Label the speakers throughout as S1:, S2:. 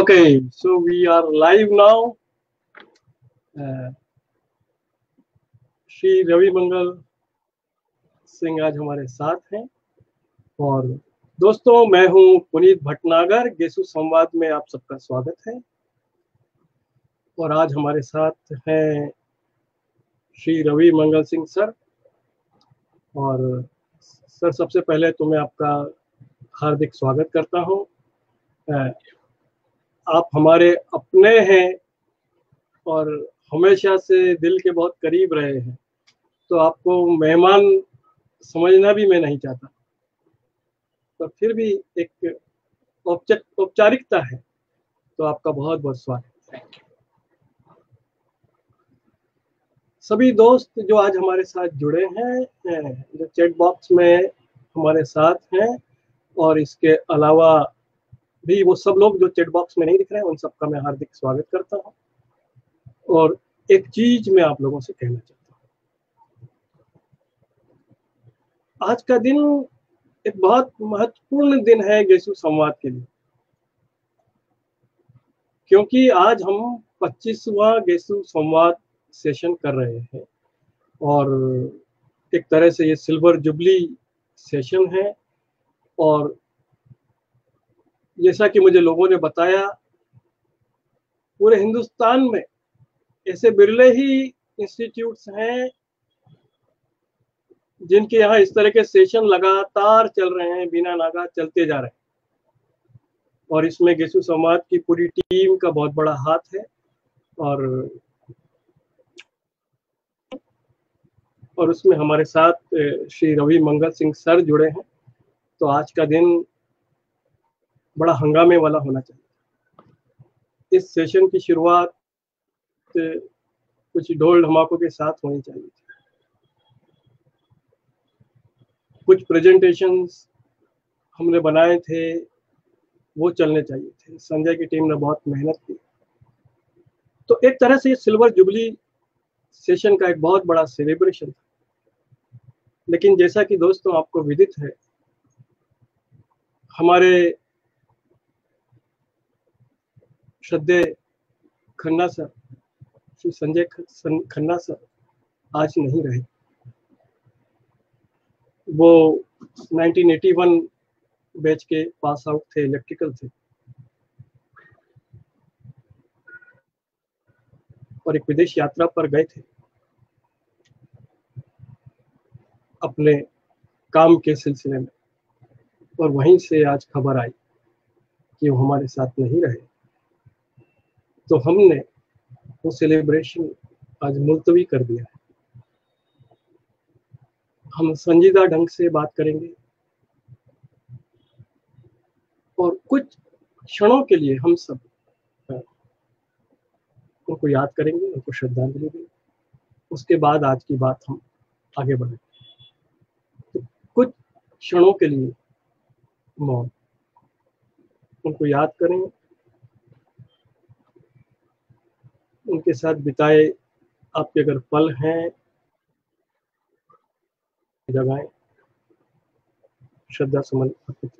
S1: Okay, so we are live now. Uh, Shri Ravi Mangal Singh आज हमारे साथ हैं। और दोस्तों मैं हूँ पुनीत भटनागर गेसु संवाद में आप सबका स्वागत है। और आज हमारे साथ हैं श्री रवि मंगल सिंह सर। और सर सबसे पहले तो मैं आपका हार्दिक स्वागत करता हूँ। आप हमारे अपने हैं और हमेशा से दिल के बहुत करीब रहे हैं तो आपको मेहमान समझना भी मैं नहीं चाहता। पर फिर भी एक औपचारिकता है तो आपका बहुत बहुत स्वागत सभी दोस्त जो आज हमारे साथ जुड़े हैं जो चैट बॉक्स में हमारे साथ हैं और इसके अलावा भी वो सब लोग जो चैट बॉक्स में नहीं दिख रहे हैं, उन सबका मैं हार्दिक स्वागत करता हूँ। और एक चीज़ मैं आप लोगों से कहना चाहता हूँ। आज का दिन एक बहुत महत्वपूर्ण दिन है गेसु संवाद के लिए। क्योंकि आज हम 25वां गेसु संवाद सेशन कर रहे हैं और एक तरह से ये सिल्वर जुबली सेशन है और जैसा कि मुझे लोगों ने बताया, पूरे हिंदुस्तान में ऐसे बिरले ही इंस्टीट्यूट्स हैं जिनके यहाँ इस तरह के सेशन लगातार चल रहे हैं, बिना नागा चलते जा रहे हैं। और इसमें गेसु समाज की पूरी टीम का बहुत बड़ा हाथ है और और उसमें हमारे साथ श्री रवि मंगल सिंह सर जुड़े हैं। तो आज का दिन बड़ा हंगामे वाला होना चाहिए। इस सेशन की शुरुआत कुछ ढोल धमाकों के साथ होनी चाहिए। थी कुछ प्रेजेंटेशंस हमने बनाए थे, वो चलने चाहिए थे। संजय की टीम ने बहुत मेहनत की। तो एक तरह से ये सिल्वर जुबली सेशन का एक बहुत बड़ा सेलिब्रेशन था। लेकिन जैसा कि दोस्तों, आपको विदित है, हमारे श्रद्धे खन्ना सर, श्री संजय खन्ना सर आज नहीं रहे। वो 1981 बैच के पास आउट थे, इलेक्ट्रिकल थे। और एक विदेश यात्रा पर गए थे। अपने काम के सिलसिले में। और वहीं से आज खबर आई कि वो हमारे साथ नहीं रहे। तो हमने वो सेलिब्रेशन आज मुलतवी कर दिया है। हम संजीदा ढंग से बात करेंगे। और कुछ क्षणों के लिए हम सब उनको याद करेंगे, उनको श्रद्धांजलि देंगे। उसके बाद आज की बात हम आगे बढ़ेंगे। तो कुछ क्षणों के लिए मौन। उनको याद करें। उनके साथ बिताए आपके अगर पल हैं जगह श्रद्धा समन अर्पित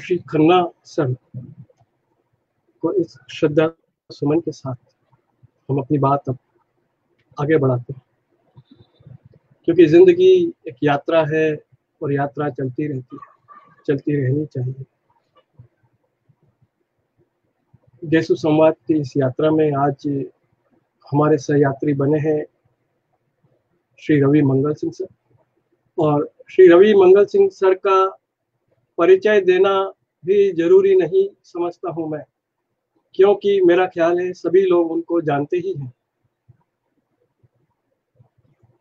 S1: श्री खन्ना सर को इस श्रद्धा सुमन के साथ हम अपनी बात अब आगे बढ़ाते हैं। क्योंकि ज़िंदगी एक यात्रा है और यात्रा चलती रहती है, चलती रहनी चाहिए। जैसु संवाद की इस यात्रा में आज हमारे सहयात्री बने हैं श्री रवि मंगल सिंह सर। और श्री रवि मंगल सिंह सर का परिचय देना भी ज़रूरी नहीं समझता हूँ मैं, क्योंकि मेरा ख्याल है सभी लोग उनको जानते ही हैं।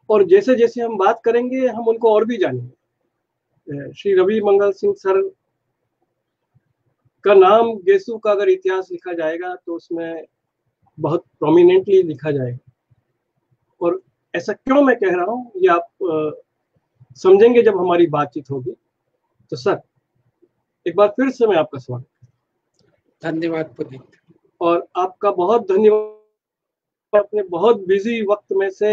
S1: और जैसे जैसे हम बात करेंगे, हम उनको और भी जानेंगे। श्री रवि मंगल सिंह सर का नाम गेसु का अगर इतिहास लिखा जाएगा तो उसमें बहुत प्रोमिनेंटली लिखा जाएगा। और ऐसा क्यों मैं कह रहा हूँ, ये आप समझेंगे जब हमारी बातचीत होगी। तो सर एक बार फिर से मैं आपका स्वागत
S2: धन्यवाद पुनीत।
S1: और आपका बहुत धन्यवाद। अपने बहुत बिज़ी वक्त में से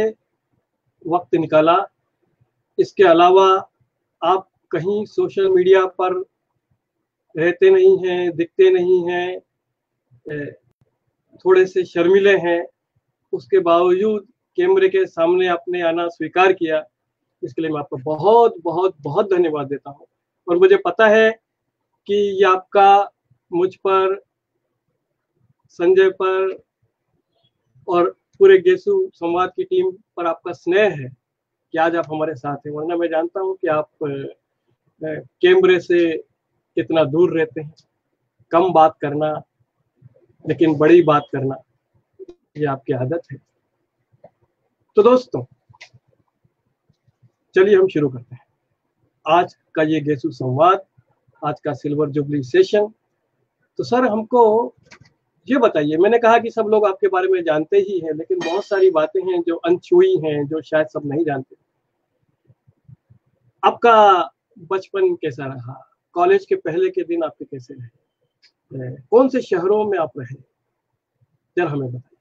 S1: वक्त निकाला। इसके अलावा आप कहीं सोशल मीडिया पर रहते नहीं हैं दिखते नहीं हैं थोड़े से शर्मिले हैं उसके बावजूद कैमरे के सामने आपने आना स्वीकार किया इसके लिए मैं आपको बहुत बहुत बहुत धन्यवाद देता हूँ। और मुझे पता है कि ये आपका मुझ पर, संजय पर और पूरे गेसु संवाद की टीम पर आपका स्नेह है कि आज आप हमारे साथ हैं। वरना मैं जानता हूँ कि आप कैमरे से कितना दूर रहते हैं। कम बात करना, लेकिन बड़ी बात करना, ये आपकी आदत है। तो दोस्तों, चलिए हम शुरू करते हैं। आज का ये गेसु संवाद आज का सिल्वर जुबली सेशन। तो सर हमको ये बताइए मैंने कहा कि सब लोग आपके बारे में जानते ही हैं लेकिन बहुत सारी बातें हैं जो अनछुई हैं जो शायद सब नहीं जानते। आपका बचपन कैसा रहा? कॉलेज के पहले के दिन आपके कैसे रहे? कौन से शहरों में आप रहे? जरा हमें
S2: बताइए।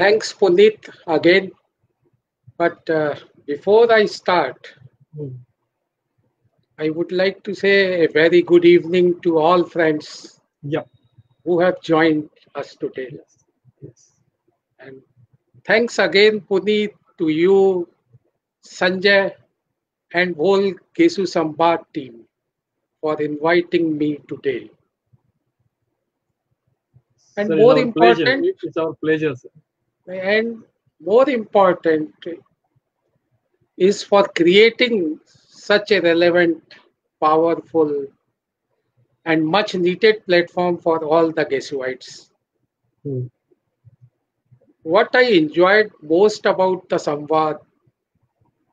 S2: Thanks Puneet again but before I start I would like to say a very good evening to all friends
S1: yep.
S2: who have joined us today. Yes. Yes. And thanks again, Puneet, to you, Sanjay, and whole Kesu Sambat team for inviting me today.
S1: And sir, more important, pleasure. it's our pleasure. Sir.
S2: And more important is for creating such a relevant, powerful, and much needed platform for all the Gesuites. Hmm. What I enjoyed most about the Samvad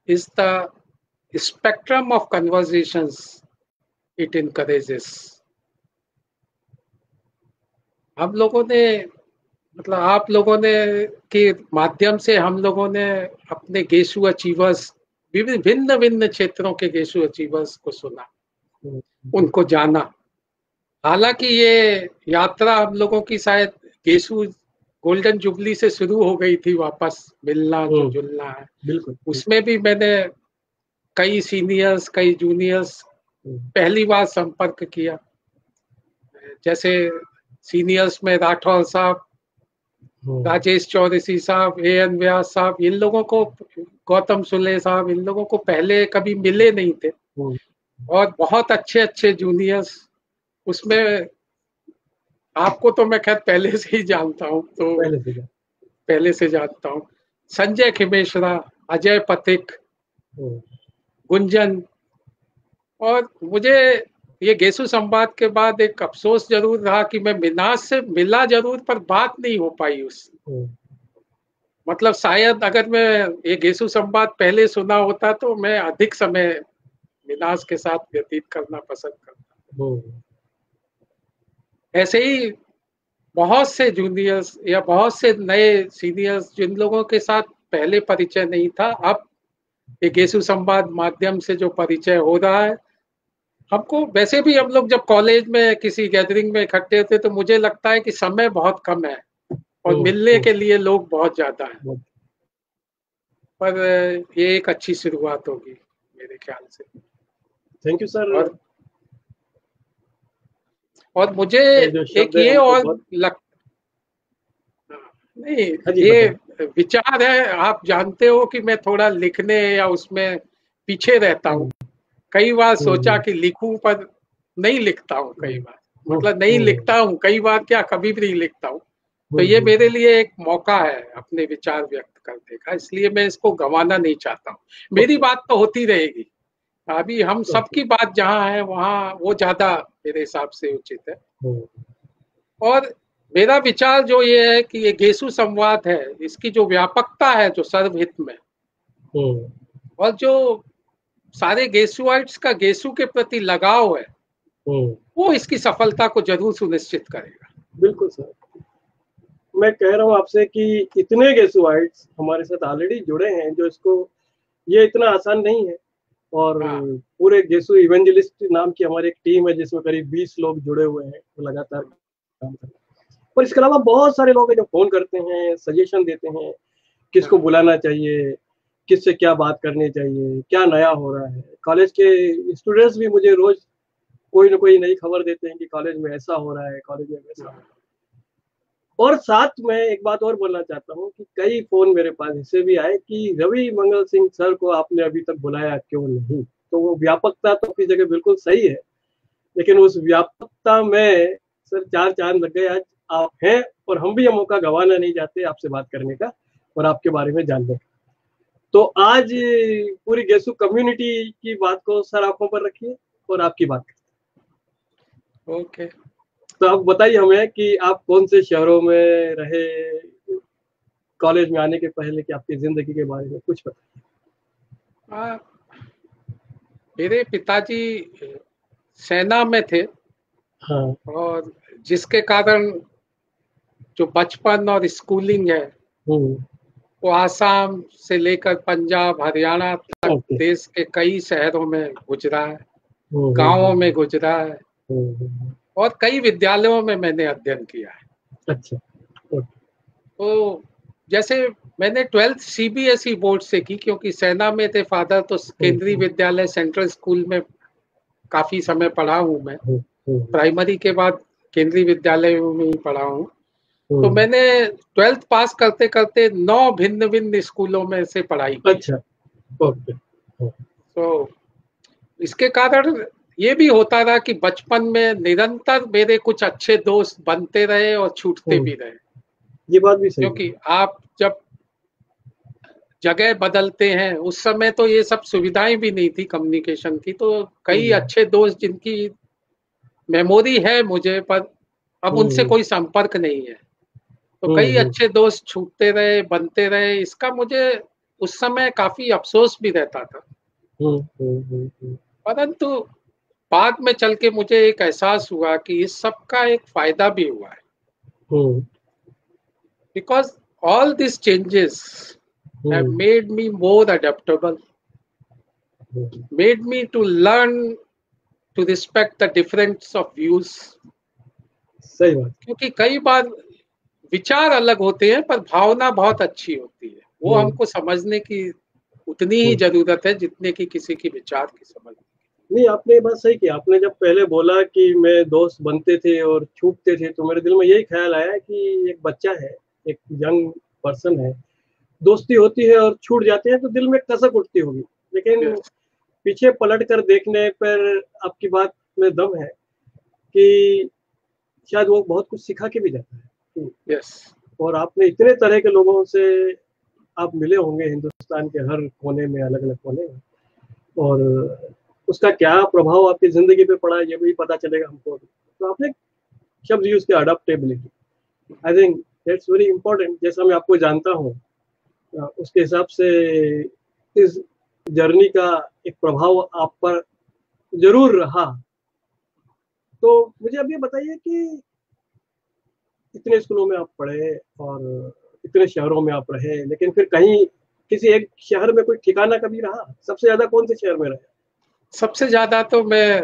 S2: is the spectrum of conversations it encourages. हम लोगों ने मतलब आप लोगों ने के माध्यम से हम लोगों ने अपने गेसु अचीवर्स विभिन्न भिन्न भिन्न क्षेत्रों के गेसु अचीवर्स को सुना उनको जाना। हालाँकि ये यात्रा हम लोगों की शायद गेसु गोल्डन जुबली से शुरू हो गई थी वापस मिलना जो जुलना है।
S1: बिल्कुल
S2: उसमें भी मैंने कई सीनियर्स कई जूनियर्स पहली बार संपर्क किया। जैसे सीनियर्स में राठौर साहब राजेश चौरसी साहब ए एन व्यास साहब इन लोगों को गौतम सुले साहब इन लोगों को पहले कभी मिले नहीं थे। और बहुत अच्छे अच्छे जूनियर्स उसमें आपको तो मैं खैर पहले से ही जानता हूँ तो
S1: पहले से,
S2: पहले से जानता हूँ। संजय खिमेश्वरा अजय पथिक गुंजन और मुझे ये गेसु संवाद के बाद एक अफसोस ज़रूर रहा कि मैं मिनाज से मिला ज़रूर पर बात नहीं हो पाई उस मतलब शायद अगर मैं ये गेसु संवाद पहले सुना होता तो मैं अधिक समय मिनाज के साथ व्यतीत करना पसंद करता। ऐसे ही बहुत से जूनियर्स या बहुत से नए सीनियर्स जिन लोगों के साथ पहले परिचय नहीं था अब ये गेसु संवाद माध्यम से जो परिचय हो रहा है हमको वैसे भी हम लोग जब कॉलेज में किसी गैदरिंग में इकट्ठे थे तो मुझे लगता है कि समय बहुत कम है और मिलने के लिए लोग बहुत ज़्यादा है। पर ये एक अच्छी शुरुआत होगी मेरे ख्याल से।
S1: थैंक यू सर
S2: और, और मुझे एक ये और लग नहीं हाँ ये विचार है आप जानते हो कि मैं थोड़ा लिखने या उसमें पीछे रहता हूँ। कई बार हम्म, सोचा हम्म। कि लिखूं पर नहीं लिखता हूँ कई बार। हम्म, मतलब नहीं लिखता हूँ कई बार क्या कभी भी नहीं लिखता हूँ। तो ये मेरे लिए एक मौका है अपने विचार व्यक्त करने का इसलिए मैं इसको गंवाना नहीं चाहता हूँ। मेरी बात तो होती रहेगी। अभी हम सबकी बात जहाँ है वहाँ वो ज़्यादा मेरे हिसाब से उचित है। और मेरा विचार जो ये है कि ये गेसु संवाद है इसकी जो व्यापकता है जो सर्वहित में
S1: हम्म।
S2: और जो सारे गेसुआइट्स का गेसु के प्रति लगाव है
S1: हम्म।
S2: वो इसकी सफलता को ज़रूर सुनिश्चित करेगा
S1: बिल्कुल सर मैं कह रहा हूँ आपसे कि इतने गेसुआइट्स हमारे साथ ऑलरेडी जुड़े हैं जो इसको ये इतना आसान नहीं है और
S2: हाँ।
S1: पूरे गेसु इवेंजलिस्ट नाम की हमारी एक टीम है जिसमें करीब 20 लोग जुड़े हुए हैं तो लगातार काम कर पर इसके अलावा बहुत सारे लोग हैं जो फ़ोन करते हैं सजेशन देते हैं किसको
S2: हाँ।
S1: बुलाना चाहिए किससे क्या बात करनी चाहिए, क्या नया हो रहा है। कॉलेज के स्टूडेंट्स भी मुझे रोज कोई ना कोई नई खबर देते हैं कि कॉलेज में ऐसा हो रहा है, कॉलेज में वैसा हो रहा है। और साथ में एक बात और बोलना चाहता हूँ कि कई फ़ोन मेरे पास इससे भी आए कि रवि मंगल सिंह सर को आपने अभी तक बुलाया क्यों नहीं? तो वो व्यापकता तो अपनी जगह बिल्कुल सही है, लेकिन उस व्यापकता में सर चार चाँद लग गए, आज आप हैं और हम भी ये मौका गंवाना नहीं चाहते आपसे बात करने का और आपके बारे में जानने का। तो आज पूरी गेसु कम्युनिटी की बात को सर आँखों पर रखिए और आपकी बात करें
S2: ओके
S1: तो आप बताइए हमें कि आप कौन से शहरों में रहे कॉलेज में आने के पहले कि आपकी ज़िंदगी के बारे में कुछ बताइए।
S2: मेरे पिताजी सेना में थे
S1: हाँ।
S2: और जिसके कारण जो बचपन और स्कूलिंग है
S1: हम्म।
S2: वो आसाम से लेकर पंजाब हरियाणा तक
S1: ओके।
S2: देश के कई शहरों में गुजरा है
S1: हम्म,
S2: गाँवों में गुजरा है।
S1: हम्म, हम्म,
S2: और कई विद्यालयों में मैंने अध्ययन किया है।
S1: अच्छा
S2: तो जैसे मैंने ट्वेल्थ सीबीएसई बोर्ड से की क्योंकि सेना में थे फादर तो केंद्रीय विद्यालय सेंट्रल स्कूल में काफ़ी समय पढ़ा हूँ मैं।
S1: हम्म, हम्म,
S2: प्राइमरी के बाद केंद्रीय विद्यालय में ही पढ़ा हूँ। तो
S1: हम्म,
S2: मैंने ट्वेल्थ पास करते करते नौ भिन्न भिन्न स्कूलों में से पढ़ाई की।
S1: अच्छा। ओके।
S2: तो इसके कारण ये भी होता रहा कि बचपन में निरंतर मेरे कुछ अच्छे दोस्त बनते रहे और छूटते
S1: हम्म।
S2: भी रहे।
S1: ये बात भी सही
S2: क्योंकि आप जब जगह बदलते हैं उस समय तो ये सब सुविधाएँ भी नहीं थी कम्युनिकेशन की तो कई
S1: हम्म।
S2: अच्छे दोस्त जिनकी मेमोरी है मुझे पर अब उनसे। कोई संपर्क नहीं है। तो
S1: हम्म,
S2: कई
S1: हम्म।
S2: अच्छे दोस्त छूटते रहे बनते रहे इसका मुझे उस समय काफ़ी अफसोस भी रहता था।
S1: हम्म,
S2: परंतु बाद में चल के मुझे एक एहसास हुआ कि इस सब का एक फ़ायदा भी हुआ है। Because all
S1: this
S2: changes me more adaptable,
S1: hmm,
S2: made me to learn to respect the difference of views.
S1: सही बात।
S2: क्योंकि कई बार विचार अलग होते हैं पर भावना बहुत अच्छी होती है। वो
S1: हम्म।
S2: हमको समझने की उतनी ही
S1: हम्म।
S2: ज़रूरत है जितने की किसी की विचार की समझ।
S1: नहीं आपने ये बात सही की। आपने जब पहले बोला कि मैं दोस्त बनते थे और छूटते थे तो मेरे दिल में यही ख्याल आया कि एक बच्चा है एक यंग पर्सन है दोस्ती होती है और छूट जाते हैं तो दिल में कसक उठती होगी। लेकिन पीछे पलट कर देखने पर आपकी बात में दम है कि शायद वो बहुत कुछ सिखा के भी जाता है।
S2: यस
S1: और आपने इतने तरह के लोगों से आप मिले होंगे हिंदुस्तान के हर कोने में अलग अलग कोने में। और उसका क्या प्रभाव आपकी ज़िंदगी पे पड़ा ये भी पता चलेगा हमको। तो आपने शब्द यूज़ किया adaptability I think that's very important जैसा मैं आपको जानता हूँ उसके हिसाब से इस जर्नी का एक प्रभाव आप पर ज़रूर रहा। तो मुझे अब ये बताइए कि इतने स्कूलों में आप पढ़े और इतने शहरों में आप रहे लेकिन फिर कहीं किसी एक शहर में कोई ठिकाना कभी रहा? सबसे ज़्यादा कौन से शहर में रहे?
S2: सबसे ज़्यादा तो मैं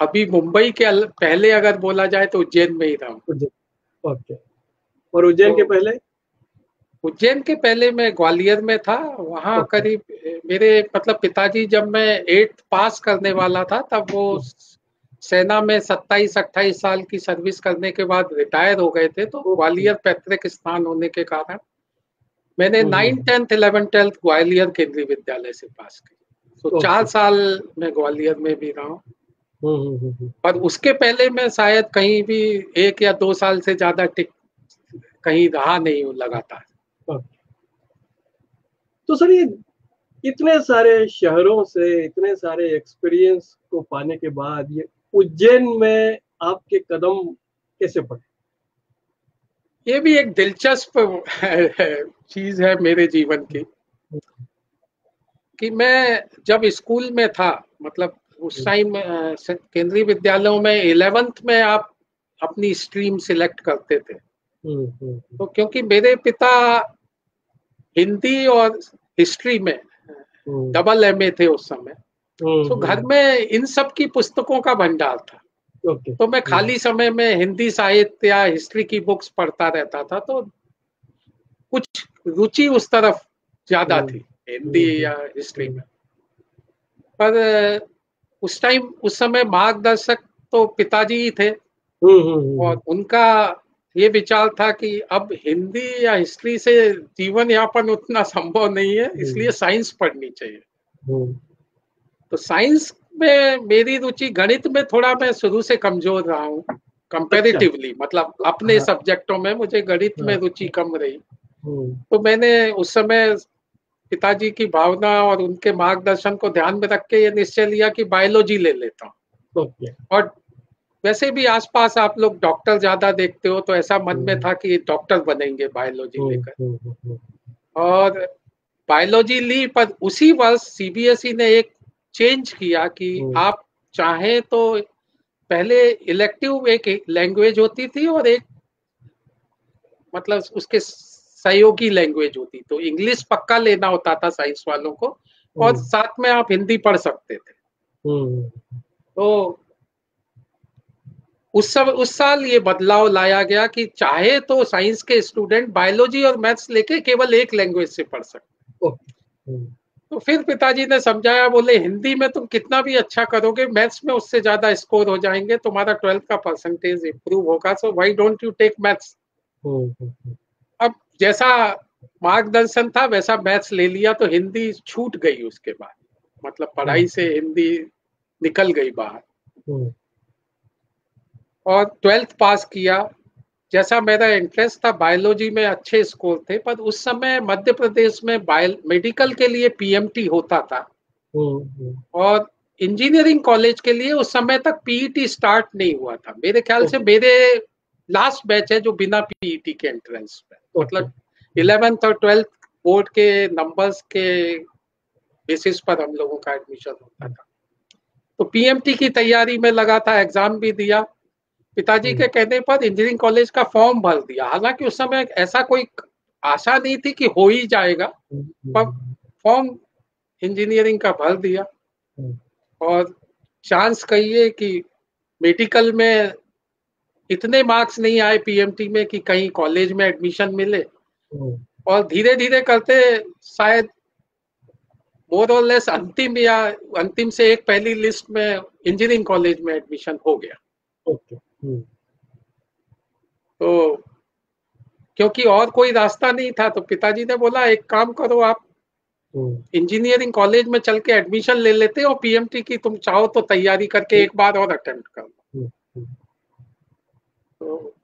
S2: अभी मुंबई के पहले अगर बोला जाए तो उज्जैन में ही रहा
S1: उज्जैन ओके। और उज्जैन
S2: तो, के
S1: पहले?
S2: उज्जैन के पहले मैं ग्वालियर में था वहाँ करीब मेरे मतलब पिताजी जब मैं एट्थ पास करने वाला था तब वो सेना में 27 28 साल की सर्विस करने के बाद रिटायर हो गए थे तो ग्वालियर पैतृक स्थान होने के कारण मैंने। Nine tenth eleven twelfth Gwalior Kendriya Vidyalaya से पास की। तो चार साल मैं ग्वालियर में भी रहा हूँ।
S1: हम्म, हम्म, हम्म,
S2: पर उसके पहले मैं शायद कहीं भी एक या दो साल से ज़्यादा टिक कहीं रहा नहीं हूँ लगातार।
S1: तो सर ये इतने सारे शहरों से इतने सारे एक्सपीरियंस को पाने के बाद ये उज्जैन में आपके कदम कैसे पड़े
S2: ये भी एक दिलचस्प चीज़ है मेरे जीवन की। कि मैं जब स्कूल में था मतलब उस टाइम केंद्रीय विद्यालयों में इलेवेंथ में आप अपनी स्ट्रीम सिलेक्ट करते थे। तो क्योंकि मेरे पिता हिंदी और हिस्ट्री में डबल एम ए थे उस समय। तो घर में इन सब की पुस्तकों का भंडार था। तो मैं खाली समय में हिंदी साहित्य या हिस्ट्री की बुक्स पढ़ता रहता था तो कुछ रुचि उस तरफ़ ज़्यादा थी हिंदी या हिस्ट्री में। पर उस टाइम उस समय मार्गदर्शक तो पिताजी ही थे। और उनका ये विचार था कि अब हिंदी या हिस्ट्री से जीवन यापन उतना संभव नहीं है इसलिए साइंस पढ़नी चाहिए। तो साइंस में मेरी रुचि गणित में थोड़ा मैं शुरू से कमज़ोर रहा हूँ कंपेरेटिवली अच्छा। मतलब अपने हाँ। सब्जेक्टों में मुझे गणित में हाँ। रुचि कम रही। तो मैंने उस समय पिताजी की भावना और उनके मार्गदर्शन को ध्यान में रख के ये निश्चय लिया कि बायोलॉजी ले लेता हूँ। और वैसे भी आसपास आप लोग डॉक्टर ज़्यादा देखते हो तो ऐसा मन में था कि डॉक्टर बनेंगे बायोलॉजी लेकर। और बायोलॉजी ली पर उसी वर्ष सीबीएसई ने एक चेंज किया कि आप चाहे तो पहले इलेक्टिव एक लैंग्वेज होती थी और एक मतलब उसके सहयोगी लैंग्वेज होती तो इंग्लिश पक्का लेना होता था साइंस वालों को और हम्म। साथ में आप हिंदी पढ़ सकते थे हम्म। तो उस सब उस साल ये बदलाव लाया गया कि चाहे तो साइंस के स्टूडेंट बायोलॉजी और मैथ्स लेके केवल एक लैंग्वेज से पढ़ सकते हम्म। तो फिर पिताजी ने समझाया, बोले, हिंदी में तुम कितना भी अच्छा करोगे, मैथ्स में उससे ज़्यादा स्कोर हो जाएँगे, तुम्हारा ट्वेल्थ का परसेंटेज इंप्रूव होगा so why don't you take maths अब जैसा मार्गदर्शन था, वैसा मैथ्स ले लिया तो हिंदी छूट गई उसके बाद मतलब पढ़ाई। से हिंदी निकल गई बाहर। और ट्वेल्थ पास किया जैसा मेरा इंटरेस्ट था बायोलॉजी में अच्छे स्कोर थे पर उस समय मध्य प्रदेश में बायो मेडिकल के लिए पीएमटी होता था। और इंजीनियरिंग कॉलेज के लिए उस समय तक पीईटी स्टार्ट नहीं हुआ था। मेरे ख्याल से मेरे लास्ट बैच है जो बिना पीईटी के एंट्रेंस में। मतलब इलेवेंथ और ट्वेल्थ बोर्ड के नंबर्स के बेसिस पर हम लोगों का एडमिशन होता था। तो पीएमटी की तैयारी में लगा था एग्ज़ाम भी दिया। पिताजी के हम्म। कहने पर इंजीनियरिंग कॉलेज का फॉर्म भर दिया हालाँकि उस समय ऐसा कोई आशा नहीं थी कि हो ही जाएगा हम्म। पर फॉर्म इंजीनियरिंग का भर दिया हम्म। और चांस कहिए कि मेडिकल में इतने मार्क्स नहीं आए पीएमटी में कि कहीं कॉलेज में एडमिशन मिले और धीरे धीरे करते शायद मोर और लेस अंतिम या अंतिम से एक पहली लिस्ट में इंजीनियरिंग कॉलेज में एडमिशन हो गया okay. हम्म। तो क्योंकि और कोई रास्ता नहीं था तो पिताजी ने बोला एक काम करो आप इंजीनियरिंग हम्म। कॉलेज में चल के एडमिशन ले लेते और पीएमटी की तुम चाहो तो तैयारी करके एक बार और अटेम्प्ट कर लो। हम्म, तो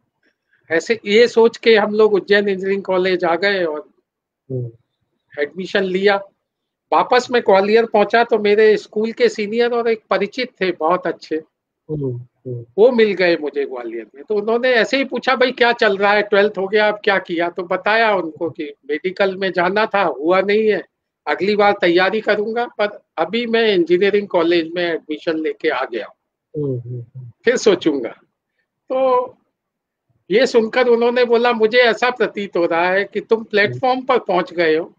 S2: ऐसे ये सोच के हम लोग उज्जैन इंजीनियरिंग कॉलेज आ गए और एडमिशन लिया। वापस में ग्वालियर पहुँचा तो मेरे स्कूल के सीनियर और एक परिचित थे बहुत अच्छे। वो मिल गए मुझे ग्वालियर में। तो उन्होंने ऐसे ही पूछा भाई क्या चल रहा है? ट्वेल्थ हो गया अब क्या किया? तो बताया उनको कि मेडिकल में जाना था हुआ नहीं है। अगली बार तैयारी करूँगा पर अभी मैं इंजीनियरिंग कॉलेज में एडमिशन लेके आ गया हम्म, हम्म, हम्म। फिर सोचूँगा। तो ये सुनकर उन्होंने बोला मुझे ऐसा प्रतीत हो रहा है कि तुम प्लेटफॉर्म पर पहुँच गए हो।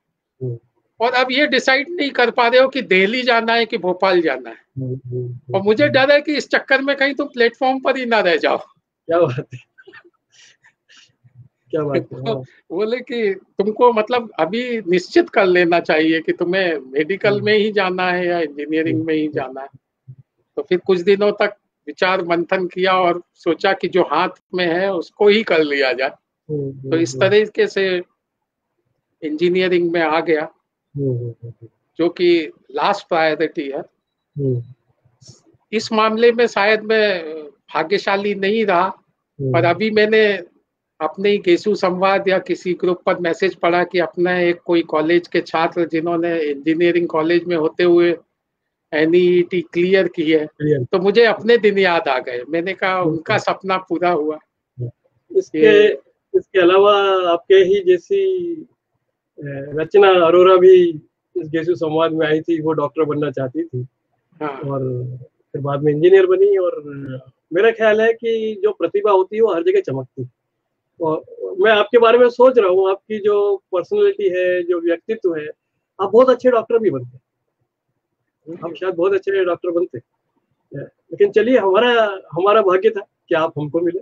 S2: और अब ये डिसाइड नहीं कर पा रहे हो कि दिल्ली जाना है कि भोपाल जाना है। हम्म, हम्म, हम्म। और मुझे डर है कि इस चक्कर में कहीं तुम प्लेटफॉर्म पर ही ना रह जाओ।
S1: क्या बात है? क्या बात है?
S2: तो बोले कि तुमको मतलब अभी निश्चित कर लेना चाहिए कि तुम्हें मेडिकल में ही जाना है या इंजीनियरिंग में ही जाना है। तो फिर कुछ दिनों तक विचार मंथन किया और सोचा कि जो हाथ में है उसको ही कर लिया जाए। तो इस तरीके से इंजीनियरिंग में आ गया। जो कि लास्ट प्रायोरिटी है। इस मामले में शायद मैं भाग्यशाली नहीं रहा पर अभी मैंने अपने ही केसु संवाद या किसी ग्रुप पर मैसेज पढ़ा कि अपना एक कोई कॉलेज के छात्र जिन्होंने इंजीनियरिंग कॉलेज में होते हुए एनईटी क्लियर की है तो मुझे अपने दिन याद आ गए। मैंने कहा उनका सपना पूरा हुआ।
S1: इसके इसके अलावा आपके ही जैसी रचना अरोरा भी इस गेसु संवाद में आई थी वो डॉक्टर बनना चाहती थी। हाँ। और फिर बाद में इंजीनियर बनी और मेरा ख्याल है कि जो प्रतिभा होती है वो हर जगह चमकती और मैं आपके बारे में सोच रहा हूँ आपकी जो पर्सनैलिटी है जो व्यक्तित्व है आप बहुत अच्छे डॉक्टर भी बनते हम शायद बहुत अच्छे डॉक्टर बनते लेकिन चलिए हमारा हमारा भाग्य था कि आप हमको मिले।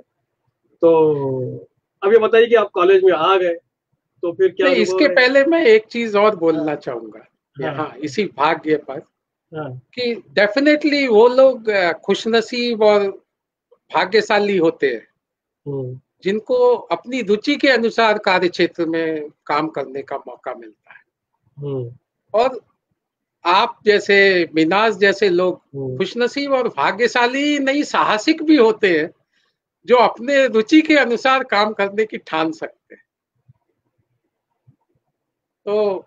S1: तो अब ये बताइए कि आप कॉलेज में आ गए तो फिर क्या
S2: इसके पहले मैं एक चीज़ और बोलना चाहूँगा। हाँ, हाँ इसी भाग्य पर हाँ, कि डेफिनेटली वो लोग खुशनसीब और भाग्यशाली होते हैं। हम्म। जिनको अपनी रुचि के अनुसार कार्य क्षेत्र में काम करने का मौका मिलता है। हम्म। और आप जैसे मिनाज जैसे लोग हम्म। खुशनसीब और भाग्यशाली नहीं साहसिक भी होते हैं जो अपने रुचि के अनुसार काम करने की ठान सकते हैं। तो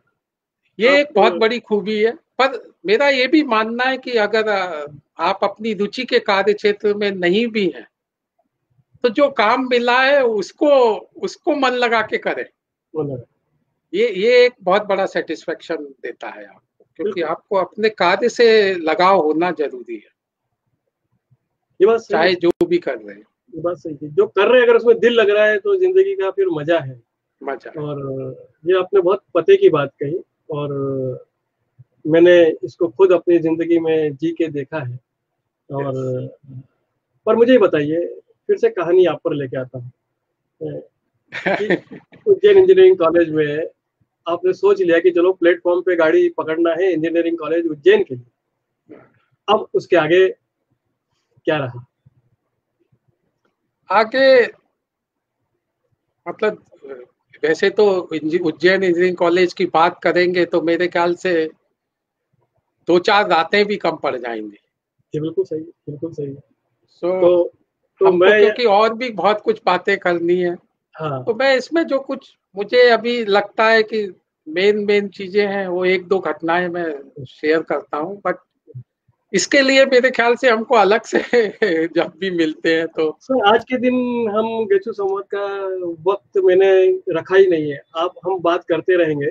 S2: ये एक बहुत बड़ी खूबी है। पर मेरा ये भी मानना है कि अगर आप अपनी रुचि के कार्य क्षेत्र में नहीं भी हैं तो जो काम मिला है उसको उसको मन लगा के करें। ये ये एक बहुत बड़ा सेटिस्फेक्शन देता है आपको क्योंकि आपको अपने कार्य से लगाव होना ज़रूरी है।
S1: ये बात
S2: चाहे जो भी कर रहे हैं।
S1: ये बात सही है। जो कर रहे हैं अगर उसमें दिल लग रहा है तो ज़िंदगी का फिर मज़ा है।
S2: मज़ा
S1: और ये आपने बहुत पते की बात कही और मैंने इसको खुद अपनी ज़िंदगी में जी के देखा है और पर मुझे बताइए फिर से कहानी आप पर लेके आता हूँ। उज्जैन इंजीनियरिंग कॉलेज में आपने सोच लिया कि चलो प्लेटफॉर्म पे गाड़ी पकड़ना है इंजीनियरिंग कॉलेज उज्जैन के लिए। अब उसके आगे क्या रहा?
S2: आगे मतलब वैसे तो उज्जैन इंजीनियरिंग कॉलेज की बात करेंगे तो मेरे ख्याल से दो चार रातें भी कम पड़ जाएँगे।
S1: ये बिल्कुल सही बिल्कुल सही।
S2: सो so, तो, तो मैं क्योंकि और भी बहुत कुछ बातें करनी है। हाँ. तो मैं इसमें जो कुछ मुझे अभी लगता है कि मेन मेन चीज़ें हैं वो एक दो घटनाएँ मैं शेयर करता हूँ बट इसके लिए मेरे ख्याल से हमको अलग से जब भी मिलते हैं तो।
S1: सर आज के दिन हम गेचू संवाद का वक्त मैंने रखा ही नहीं है। आप हम बात करते रहेंगे।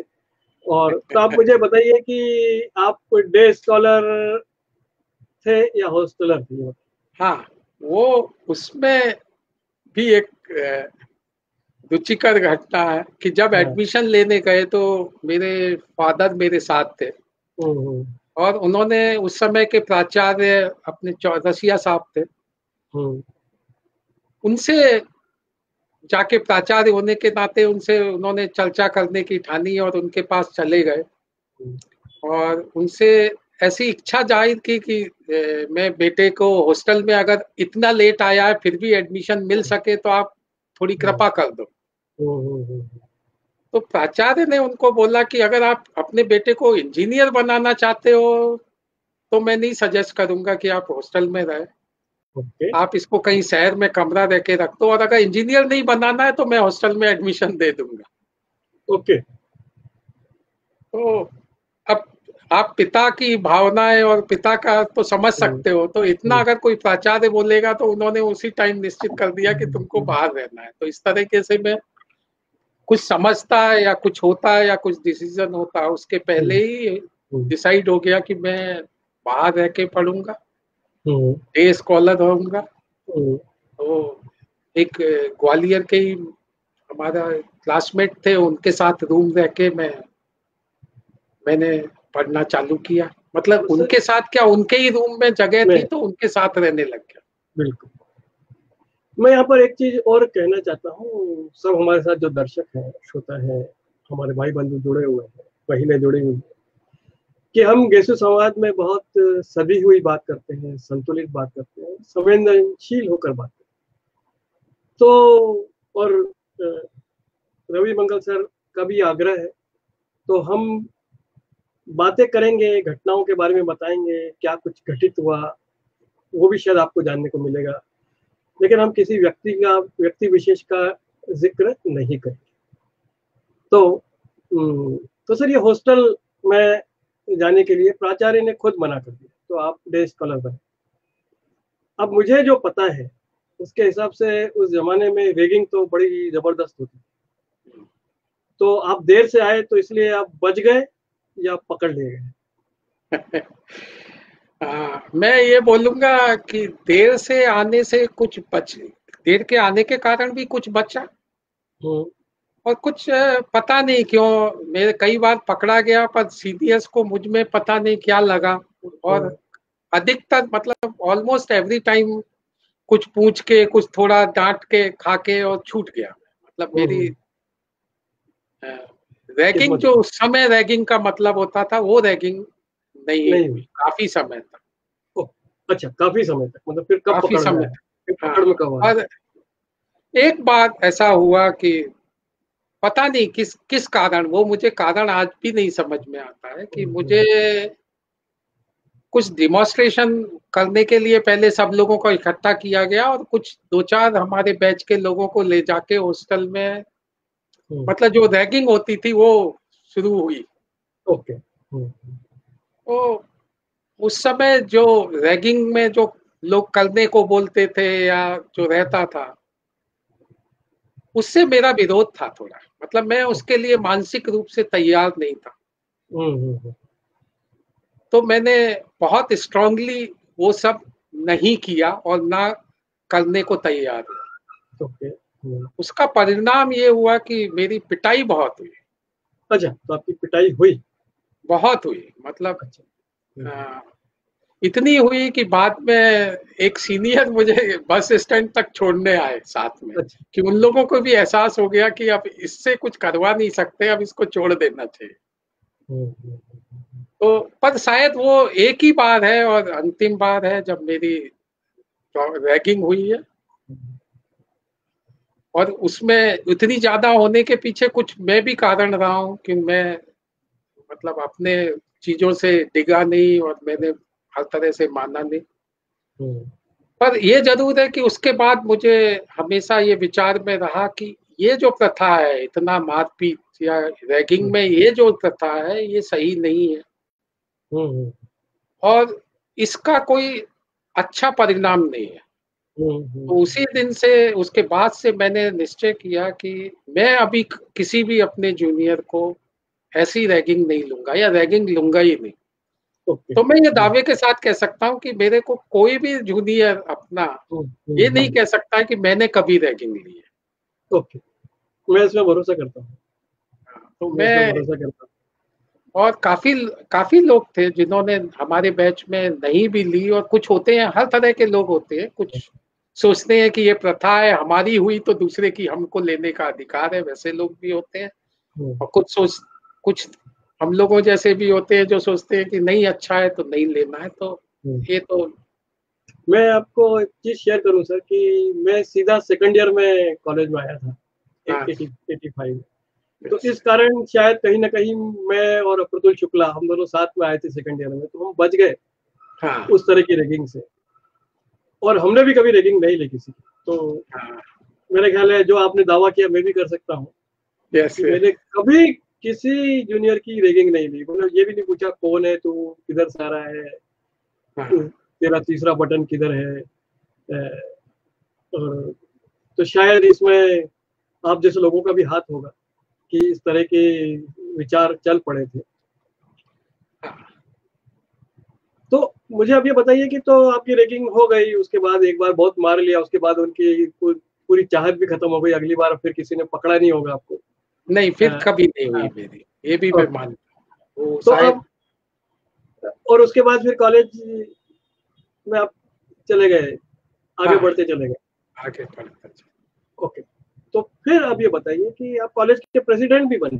S1: और तो आप मुझे बताइए कि आप डे स्कॉलर थे या हॉस्टलर थे?
S2: हाँ वो उसमें भी एक रुचिकर घटना है कि जब एडमिशन हाँ। लेने गए तो मेरे फादर मेरे साथ थे। हम्म, हम्म। और उन्होंने उस समय के प्राचार्य अपने रसिया साहब थे। हम्म। उनसे जाके प्राचार्य होने के नाते उनसे उन्होंने चर्चा करने की ठानी और उनके पास चले गए। और उनसे ऐसी इच्छा ज़ाहिर की कि ए, मैं बेटे को हॉस्टल में अगर इतना लेट आया है फिर भी एडमिशन मिल सके तो आप थोड़ी कृपा कर दो। तो प्राचार्य ने उनको बोला कि अगर आप अपने बेटे को इंजीनियर बनाना चाहते हो तो मैं नहीं सजेस्ट करूँगा कि आप हॉस्टल में रहे okay. आप इसको कहीं शहर में कमरा दे के रख दो और अगर इंजीनियर नहीं बनाना है तो मैं हॉस्टल में एडमिशन दे दूँगा
S1: ओके okay.
S2: तो अब आप पिता की भावनाएँ और पिता का तो समझ हम्म। सकते हो तो इतना हम्म। अगर कोई प्राचार्य बोलेगा तो उन्होंने उसी टाइम निश्चित कर दिया कि तुमको बाहर रहना है तो इस तरीके से मैं कुछ समझता है या कुछ होता है या कुछ डिसीज़न होता है उसके पहले ही डिसाइड हो गया कि मैं बाहर रह के पढ़ूँगा डे स्कॉलर होऊँगा। तो एक ग्वालियर के ही हमारा क्लासमेट थे उनके साथ रूम रह के मैं मैंने पढ़ना चालू किया। मतलब उनके साथ क्या उनके ही रूम में जगह थी तो उनके साथ रहने लग गया।
S1: बिल्कुल। मैं यहाँ पर एक चीज़ और कहना चाहता हूँ। सब हमारे साथ जो दर्शक है, श्रोता है, हमारे भाई बंधु जुड़े हुए हैं पहले जुड़े हुए हैं, कि हम गेसु संवाद में बहुत सदी हुई बात करते हैं, संतुलित बात करते हैं, संवेदनशील होकर बात करते हैं। तो और रवि मंगल सर का भी आग्रह है तो हम बातें करेंगे, घटनाओं के बारे में बताएँगे, क्या कुछ घटित हुआ, वो भी शायद आपको जानने को मिलेगा। लेकिन हम किसी व्यक्ति का व्यक्ति विशेष का ज़िक्र नहीं करेंगे। तो हम्म, तो सर ये हॉस्टल में जाने के लिए प्राचार्य ने खुद मना कर दिया तो आप डे स्कॉलर बने। अब मुझे जो पता है उसके हिसाब से उस जमाने में रेगिंग तो बड़ी ज़बरदस्त होती तो आप देर से आए तो इसलिए आप बच गए या पकड़ लिए गए?
S2: मैं ये बोलूँगा कि देर से आने से कुछ बच देर के आने के कारण भी कुछ बचा। हम्म। और कुछ पता नहीं क्यों मेरे कई बार पकड़ा गया पर सीडीएस को मुझमें पता नहीं क्या लगा। और हम्म। अधिकतर मतलब ऑलमोस्ट एवरी टाइम कुछ पूछ के कुछ थोड़ा डांट के खा के और छूट गया। मतलब मेरी रैगिंग जो उस समय रैगिंग का मतलब होता था वो रैगिंग नहीं, नहीं हुई काफ़ी समय तक।
S1: अच्छा काफ़ी समय तक मतलब फिर कब
S2: काफ़ी समय तक। हाँ, और एक बात ऐसा हुआ कि पता नहीं किस किस कारण वो मुझे कारण आज भी नहीं समझ में आता है कि हम्म, मुझे कुछ डिमोन्स्ट्रेशन करने के लिए पहले सब लोगों को इकट्ठा किया गया और कुछ दो चार हमारे बैच के लोगों को ले जाके हॉस्टल में हम्म। मतलब जो रैगिंग होती थी वो शुरू हुई।
S1: ओके। हम्म।
S2: तो उस समय जो रैगिंग में जो लोग करने को बोलते थे या जो रहता था उससे मेरा विरोध था थोड़ा। मतलब मैं उसके लिए मानसिक रूप से तैयार नहीं था। हम्म, तो मैंने बहुत स्ट्रांगली वो सब नहीं किया और ना करने को तैयार
S1: okay.
S2: उसका परिणाम ये हुआ कि मेरी पिटाई बहुत हुई।
S1: अच्छा तो आपकी पिटाई हुई?
S2: बहुत हुई मतलब अच्छा। आ, इतनी हुई कि बाद में एक सीनियर मुझे बस स्टैंड तक छोड़ने आए साथ में अच्छा। कि उन लोगों को भी एहसास हो गया कि अब इससे कुछ करवा नहीं सकते अब इसको छोड़ देना चाहिए। तो पर शायद वो एक ही बार है और अंतिम बार है जब मेरी रैगिंग हुई है। और उसमें इतनी ज़्यादा होने के पीछे कुछ मैं भी कारण रहा हूँ कि मैं मतलब अपने चीज़ों से डिगा नहीं और मैंने हर तरह से माना नहीं हम्म। पर ये ज़रूर है कि उसके बाद मुझे हमेशा ये विचार में रहा कि ये जो प्रथा है इतना मारपीट या रैगिंग में ये जो प्रथा है ये सही नहीं है हम्म। और इसका कोई अच्छा परिणाम नहीं है तो उसी दिन से उसके बाद से मैंने निश्चय किया कि मैं अभी किसी भी अपने जूनियर को ऐसी रैगिंग नहीं लूँगा या रैगिंग लूँगा ही नहीं। तो मैं ये दावे के साथ कह सकता हूँ कि मेरे को कोई भी जूनियर अपना ये नहीं कह सकता कि मैंने कभी रैगिंग ली है।
S1: ओके मैं इसमें भरोसा करता हूँ।
S2: तो मैं भरोसा करता हूँ। और काफ़ी काफ़ी लोग थे जिन्होंने हमारे बैच में नहीं भी ली और कुछ होते हैं हर तरह के लोग होते हैं कुछ सोचते हैं कि ये प्रथा है हमारी हुई तो दूसरे की हमको लेने का अधिकार है वैसे लोग भी होते हैं। हम्म। और कुछ सोच कुछ हम लोगों जैसे भी होते हैं जो सोचते हैं कि नहीं अच्छा है तो नहीं लेना है तो हम्म। ये तो
S1: मैं आपको एक चीज़ शेयर करूँ सर कि मैं सीधा सेकंड ईयर में कॉलेज में आया था हाँ। एटी फाइव तो इस कारण शायद कहीं ना कहीं मैं और प्रतुल शुक्ला हम दोनों साथ में आए थे सेकंड ईयर में तो हम बच गए हाँ। उस तरह की रैगिंग से और हमने भी कभी रैगिंग नहीं ली किसी तो हाँ। मेरा ख्याल है जो आपने दावा किया मैं भी कर सकता हूँ yes, मैंने कभी किसी जूनियर की रैगिंग नहीं ली। मतलब ये भी नहीं पूछा कौन है तू? किधर सारा है? हाँ। तेरा तीसरा बटन किधर है? और तो शायद इसमें आप जैसे लोगों का भी हाथ होगा कि इस तरह के विचार चल पड़े थे। तो मुझे अब ये बताइए कि तो आपकी रैंकिंग हो गई उसके बाद एक बार बहुत मार लिया उसके बाद उनकी पूरी चाहत भी खत्म हो गई अगली बार फिर किसी ने पकड़ा नहीं होगा आपको।
S2: नहीं फिर आ, हाँ। कभी नहीं हुई हाँ। मेरी ये भी मैं मानता
S1: हूँ तो अब और उसके बाद फिर कॉलेज में आप चले गए आगे हाँ, बढ़ते चले गए
S2: आगे बढ़ते
S1: ओके तो फिर अब ये बताइए कि आप कॉलेज के प्रेसिडेंट भी बने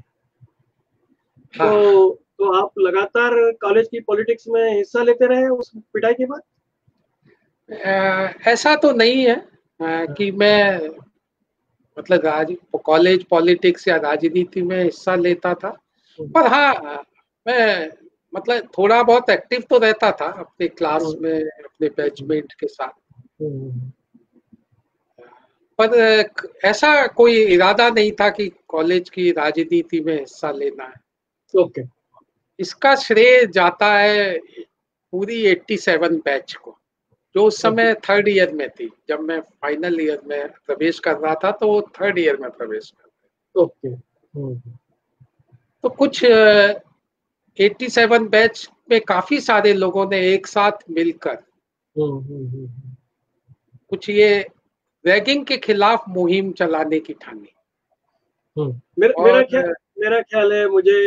S1: हाँ। तो तो आप लगातार कॉलेज की पॉलिटिक्स में हिस्सा लेते रहे उस पिटाई के बाद
S2: ऐसा तो नहीं है कि मैं मतलब राज कॉलेज पॉलिटिक्स या राजनीति में हिस्सा लेता था हम्म। पर हाँ मैं मतलब थोड़ा बहुत एक्टिव तो रहता था अपने क्लास हम्म। में अपने बैचमेंट के साथ हम्म। पर ऐसा कोई इरादा नहीं था कि कॉलेज की राजनीति में हिस्सा लेना है
S1: ओके
S2: इसका श्रेय जाता है पूरी 87 बैच को जो उस समय थर्ड ईयर में थी जब मैं फाइनल ईयर में प्रवेश कर रहा था तो वो थर्ड ईयर में प्रवेश कर
S1: ओके।
S2: तो कुछ एट्टी सेवन बैच में काफ़ी सारे लोगों ने एक साथ मिलकर कुछ ये रैगिंग के खिलाफ मुहिम चलाने की ठानी।
S1: मेरा मेरा ख्याल मेरा ख्याल है मुझे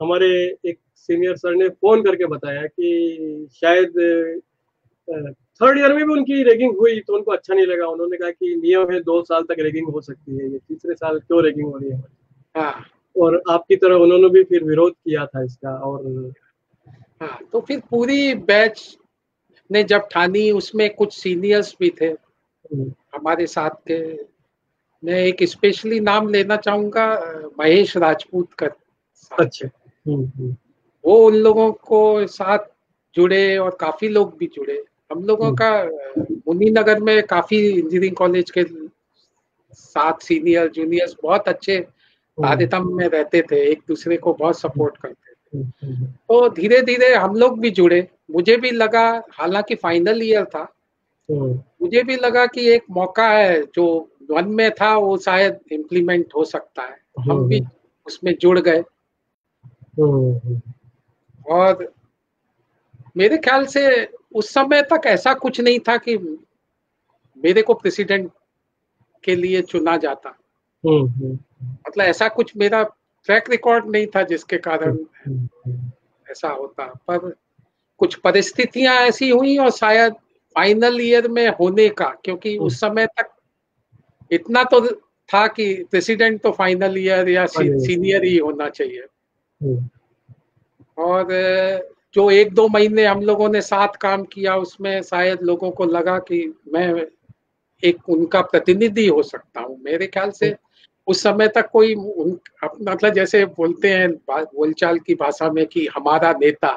S1: हमारे एक सीनियर सर ने फ़ोन करके बताया कि शायद थर्ड ईयर में भी उनकी रेगिंग हुई तो उनको अच्छा नहीं लगा। उन्होंने कहा कि नियम है दो साल तक रेगिंग हो सकती है। ये तीसरे साल क्यों रेगिंग हो रही है? हाँ। और आपकी तरह उन्होंने भी फिर विरोध किया था इसका और
S2: हाँ तो फिर पूरी बैच ने जब ठानी उसमें कुछ सीनियर्स भी थे हम्म। हमारे साथ के। मैं एक स्पेशली नाम लेना चाहूँगा महेश राजपूत का
S1: अच्छा। हम्म, हम्म।
S2: वो उन लोगों को साथ जुड़े और काफ़ी लोग भी जुड़े। हम लोगों हम्म। का मुनी नगर में काफ़ी इंजीनियरिंग कॉलेज के साथ सीनियर जूनियर्स बहुत अच्छे आदितम में रहते थे एक दूसरे को बहुत सपोर्ट करते थे। तो धीरे धीरे हम लोग भी जुड़े। मुझे भी लगा हालाँकि फाइनल ईयर था मुझे भी लगा कि एक मौका है जो वन में था वो शायद इम्प्लीमेंट हो सकता है। हम भी उसमें जुड़ गए। और मेरे ख्याल से उस समय तक ऐसा कुछ नहीं था कि मेरे को प्रेसिडेंट के लिए चुना जाता। हम्म, हम्म। मतलब ऐसा कुछ मेरा ट्रैक रिकॉर्ड नहीं था जिसके कारण हम्म, ऐसा होता। पर कुछ परिस्थितियाँ ऐसी हुई और शायद फाइनल ईयर में होने का क्योंकि उस समय तक इतना तो था कि प्रेसिडेंट तो फाइनल ईयर या सीनियर ही होना चाहिए। और जो एक दो महीने हम लोगों ने साथ काम किया उसमें शायद लोगों को लगा कि मैं एक उनका प्रतिनिधि हो सकता हूँ। मेरे ख्याल से उस समय तक कोई उन मतलब जैसे बोलते हैं बोलचाल की भाषा में कि हमारा नेता।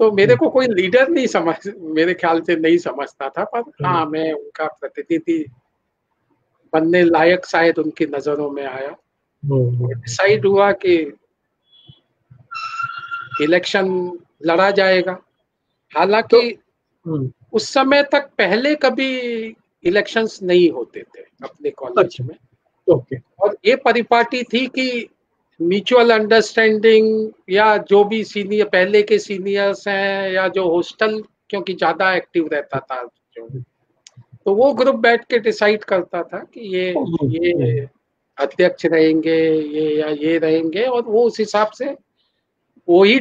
S2: तो मेरे को कोई लीडर नहीं समझ मेरे ख्याल से नहीं समझता था पर हाँ मैं उनका प्रतिनिधि बनने लायक शायद उनकी नज़रों में आया। डिसाइड हुआ कि इलेक्शन लड़ा जाएगा। हालाँकि तो, हम्म। उस समय तक पहले कभी इलेक्शंस नहीं होते थे अपने कॉलेज अच्छा, में। ओके। और ये परिपाटी थी कि म्यूचुअल अंडरस्टैंडिंग या जो भी सीनियर पहले के सीनियर्स हैं या जो हॉस्टल क्योंकि ज़्यादा एक्टिव रहता था जो। तो वो ग्रुप बैठ के डिसाइड करता था कि ये ये अध्यक्ष रहेंगे ये या ये रहेंगे और वो उस हिसाब से वो ही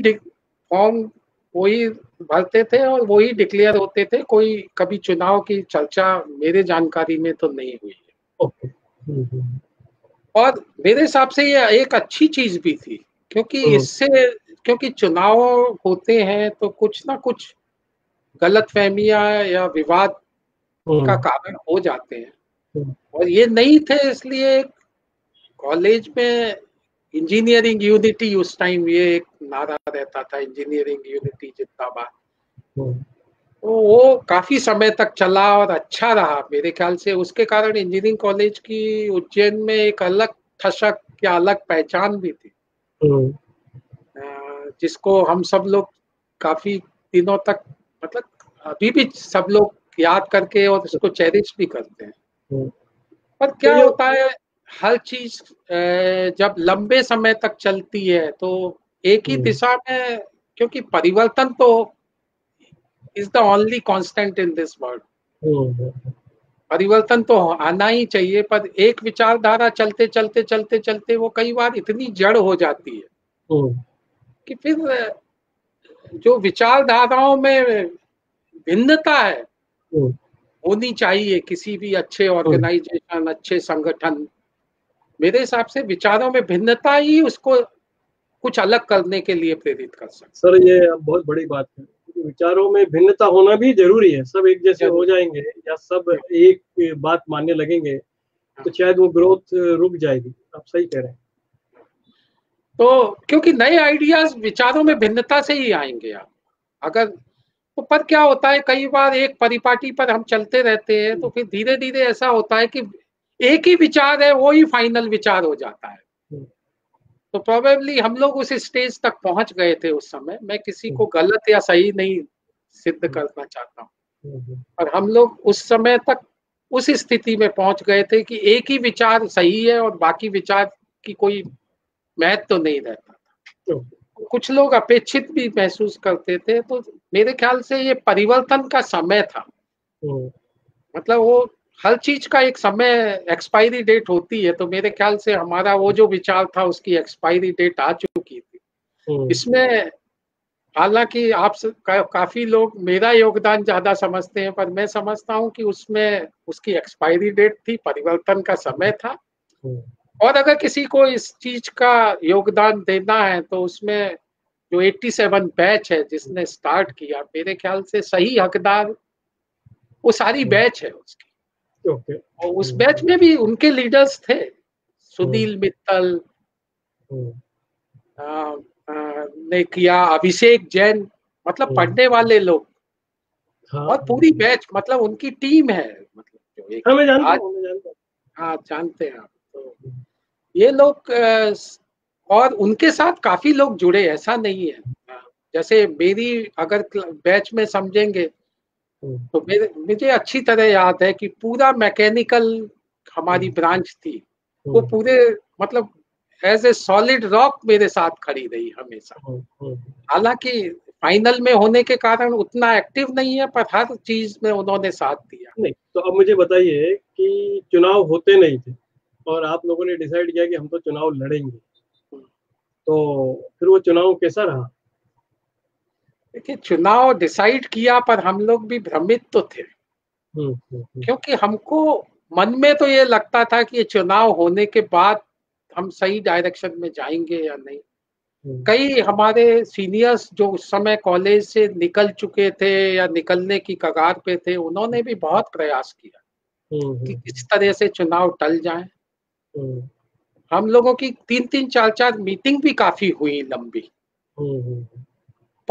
S2: फॉर्म वही भरते थे और वही डिक्लेयर होते थे। कोई कभी चुनाव की चर्चा मेरे जानकारी में तो नहीं हुई है। हम्म, हम्म। और मेरे हिसाब से ये एक अच्छी चीज़ भी थी क्योंकि हम्म। इससे क्योंकि चुनाव होते हैं तो कुछ ना कुछ गलत फहमिया या विवाद का कारण हो जाते हैं। और ये नहीं थे इसलिए कॉलेज में इंजीनियरिंग यूनिटी उस टाइम ये एक नारा रहता था इंजीनियरिंग यूनिटी जिंदाबाद। तो वो काफ़ी समय तक चला और अच्छा रहा मेरे ख्याल से उसके कारण इंजीनियरिंग कॉलेज की उज्जैन में एक अलग थशक या अलग पहचान भी थी हम्म। जिसको हम सब लोग काफ़ी दिनों तक मतलब अभी भी सब लोग याद करके और उसको चेरिश भी करते हैं हम्म। पर क्या तो होता है हर चीज़ जब लंबे समय तक चलती है तो एक ही हम्म। दिशा में क्योंकि परिवर्तन तो is the only constant in this world परिवर्तन तो आना ही चाहिए पर एक विचारधारा चलते चलते चलते चलते वो कई बार इतनी जड़ हो जाती है हम्म। कि फिर जो विचारधाराओं में भिन्नता है हम्म। होनी चाहिए किसी भी अच्छे ऑर्गेनाइजेशन अच्छे संगठन मेरे हिसाब से विचारों में भिन्नता ही उसको कुछ अलग करने के लिए प्रेरित कर सकते
S1: सर ये बहुत बड़ी बात है। विचारों में भिन्नता होना भी ज़रूरी है। सब एक जैसे हो जाएँगे या सब एक बात मानने लगेंगे तो। शायद वो ग्रोथ रुक जाएगी। आप सही कह रहे हैं।
S2: तो क्योंकि नए आइडियाज़ विचारों में भिन्नता से ही आएँगे आप। अगर तो पर क्या होता है कई बार एक परिपाटी पर हम चलते रहते हैं तो फिर धीरे धीरे ऐसा होता है कि एक ही विचार है वो ही फाइनल विचार हो जाता है। हम्म। तो प्रोबेबली हम लोग उस स्टेज तक पहुँच गए थे उस समय। मैं किसी को हम्म। गलत या सही नहीं सिद्ध हम्म। करना चाहता हूँ। और हम लोग उस समय तक उस स्थिति में पहुँच गए थे कि एक ही विचार सही है और बाकी विचार की कोई महत्व तो नहीं रहता था। कुछ लोग अपेक्षित भी महसूस करते थे तो मेरे ख्याल से ये परिवर्तन का समय था। मतलब वो हर चीज़ का एक समय एक्सपायरी डेट होती है तो मेरे ख्याल से हमारा वो जो विचार था उसकी एक्सपायरी डेट आ चुकी थी। इसमें हालाँकि आप का, काफ़ी लोग मेरा योगदान ज़्यादा समझते हैं पर मैं समझता हूँ कि उसमें उसकी एक्सपायरी डेट थी परिवर्तन का समय था। और अगर किसी को इस चीज़ का योगदान देना है तो उसमें जो 87 बैच है जिसने स्टार्ट किया मेरे ख्याल से सही हकदार वो सारी बैच है उसकी।
S1: ओके।
S2: और उस बैच में भी उनके लीडर्स थे सुनील मित्तल ने किया अभिषेक जैन मतलब हम्म। पढ़ने वाले लोग। हाँ, और पूरी बैच मतलब उनकी टीम है मतलब जो एक हाँ, मैं जानता आज, हाँ जानते हैं। आप तो हम्म। ये लोग और उनके साथ काफ़ी लोग जुड़े ऐसा नहीं है। जैसे मेरी अगर बैच में समझेंगे हम्म। तो मेरे मुझे अच्छी तरह याद है कि पूरा मैकेनिकल हमारी ब्रांच थी। वो पूरे मतलब एज ए सॉलिड रॉक मेरे साथ खड़ी रही हमेशा। हम्म, हम्म। हालाँकि फाइनल में होने के कारण उतना एक्टिव नहीं है पर हर चीज़ में उन्होंने साथ दिया।
S1: नहीं तो अब मुझे बताइए कि चुनाव होते नहीं थे और आप लोगों ने डिसाइड किया कि हम तो चुनाव लड़ेंगे। तो फिर वो चुनाव कैसा रहा?
S2: देखिए चुनाव डिसाइड किया पर हम लोग भी भ्रमित तो थे। हम्म, क्योंकि हमको मन में तो ये लगता था कि ये चुनाव होने के बाद हम सही डायरेक्शन में जाएँगे या नहीं। हम्म। कई हमारे सीनियर्स जो उस समय कॉलेज से निकल चुके थे या निकलने की कगार पे थे उन्होंने भी बहुत प्रयास किया हम्म, कि किस तरह से चुनाव टल जाए। हम लोगों की तीन तीन चार चार मीटिंग भी काफ़ी हुई लंबी।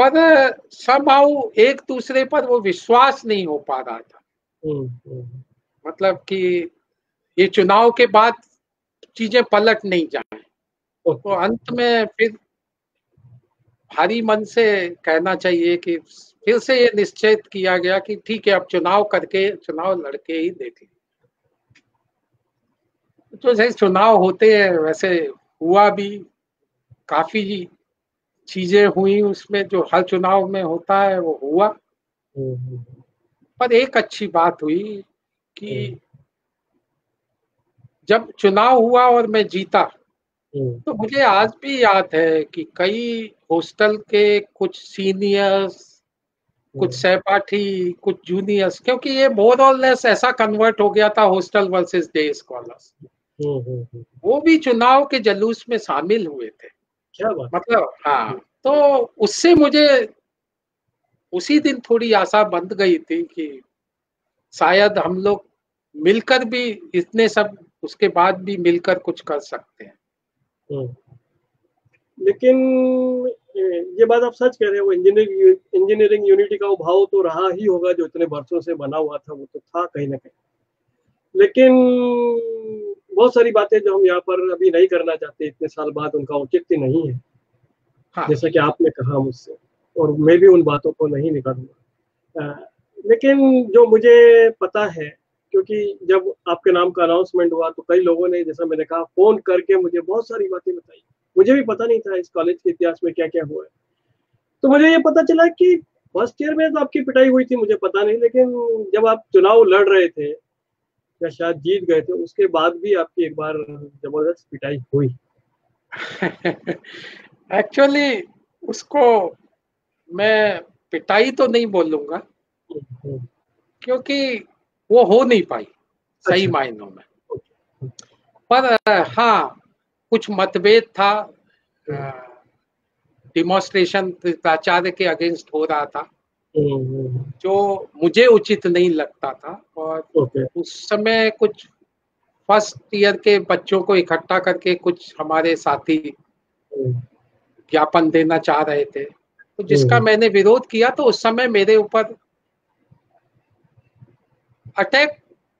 S2: पर समाऊ एक दूसरे पर वो विश्वास नहीं हो पा रहा था। मतलब कि ये चुनाव के बाद चीज़ें पलट नहीं जाए। तो अंत में फिर भारी मन से कहना चाहिए कि फिर से ये निश्चित किया गया कि ठीक है अब चुनाव करके चुनाव लड़के ही देख तो जैसे चुनाव होते हैं वैसे हुआ भी काफ़ी चीज़ें हुई उसमें जो हर चुनाव में होता है वो हुआ पर एक अच्छी बात हुई कि जब चुनाव हुआ और मैं जीता। तो मुझे आज भी याद है कि कई हॉस्टल के कुछ सीनियर्स कुछ। सहपाठी कुछ जूनियर्स क्योंकि ये मोर और लेस ऐसा कन्वर्ट हो गया था हॉस्टल वर्सेस डे स्कॉलर्स वो भी चुनाव के जलूस में शामिल हुए थे
S1: क्या बात
S2: मतलब हाँ। तो उससे मुझे उसी दिन थोड़ी आशा बंद गई थी कि शायद हम लोग मिलकर भी इतने सब उसके बाद भी मिलकर कुछ कर सकते हैं। हम्म।
S1: लेकिन ये बात आप सच कह रहे हो इंजीनियरिंग इंजीनियरिंग यूनिटी का वो भाव तो रहा ही होगा जो इतने वर्षों से बना हुआ था वो तो था कहीं ना कहीं। लेकिन बहुत सारी बातें जो हम यहाँ पर अभी नहीं करना चाहते इतने साल बाद उनका औचित्य नहीं है। हाँ। जैसा कि आपने कहा मुझसे और मैं भी उन बातों को नहीं निकालूँगा। लेकिन जो मुझे पता है क्योंकि जब आपके नाम का अनाउंसमेंट हुआ तो कई लोगों ने जैसा मैंने कहा फ़ोन करके मुझे बहुत सारी बातें बताई। मुझे भी पता नहीं था इस कॉलेज के इतिहास में क्या क्या हुआ है। तो मुझे ये पता चला कि फ़र्स्ट ईयर में तो आपकी पिटाई हुई थी मुझे पता नहीं लेकिन जब आप चुनाव लड़ रहे थे या शायद जीत गए थे उसके बाद भी आपकी एक बार ज़बरदस्त पिटाई हुई।
S2: एक्चुअली उसको मैं पिटाई तो नहीं बोलूँगा हम्म, हम्म। क्योंकि वो हो नहीं पाई सही अच्छा। मायनों में। पर हाँ कुछ मतभेद था डिमोन्स्ट्रेशन प्राचार्य के अगेंस्ट हो रहा था। जो मुझे उचित नहीं लगता था और okay. उस समय कुछ फ़र्स्ट ईयर के बच्चों को इकट्ठा करके कुछ हमारे साथी ज्ञापन देना चाह रहे थे। तो जिसका मैंने विरोध किया तो उस समय मेरे ऊपर अटैक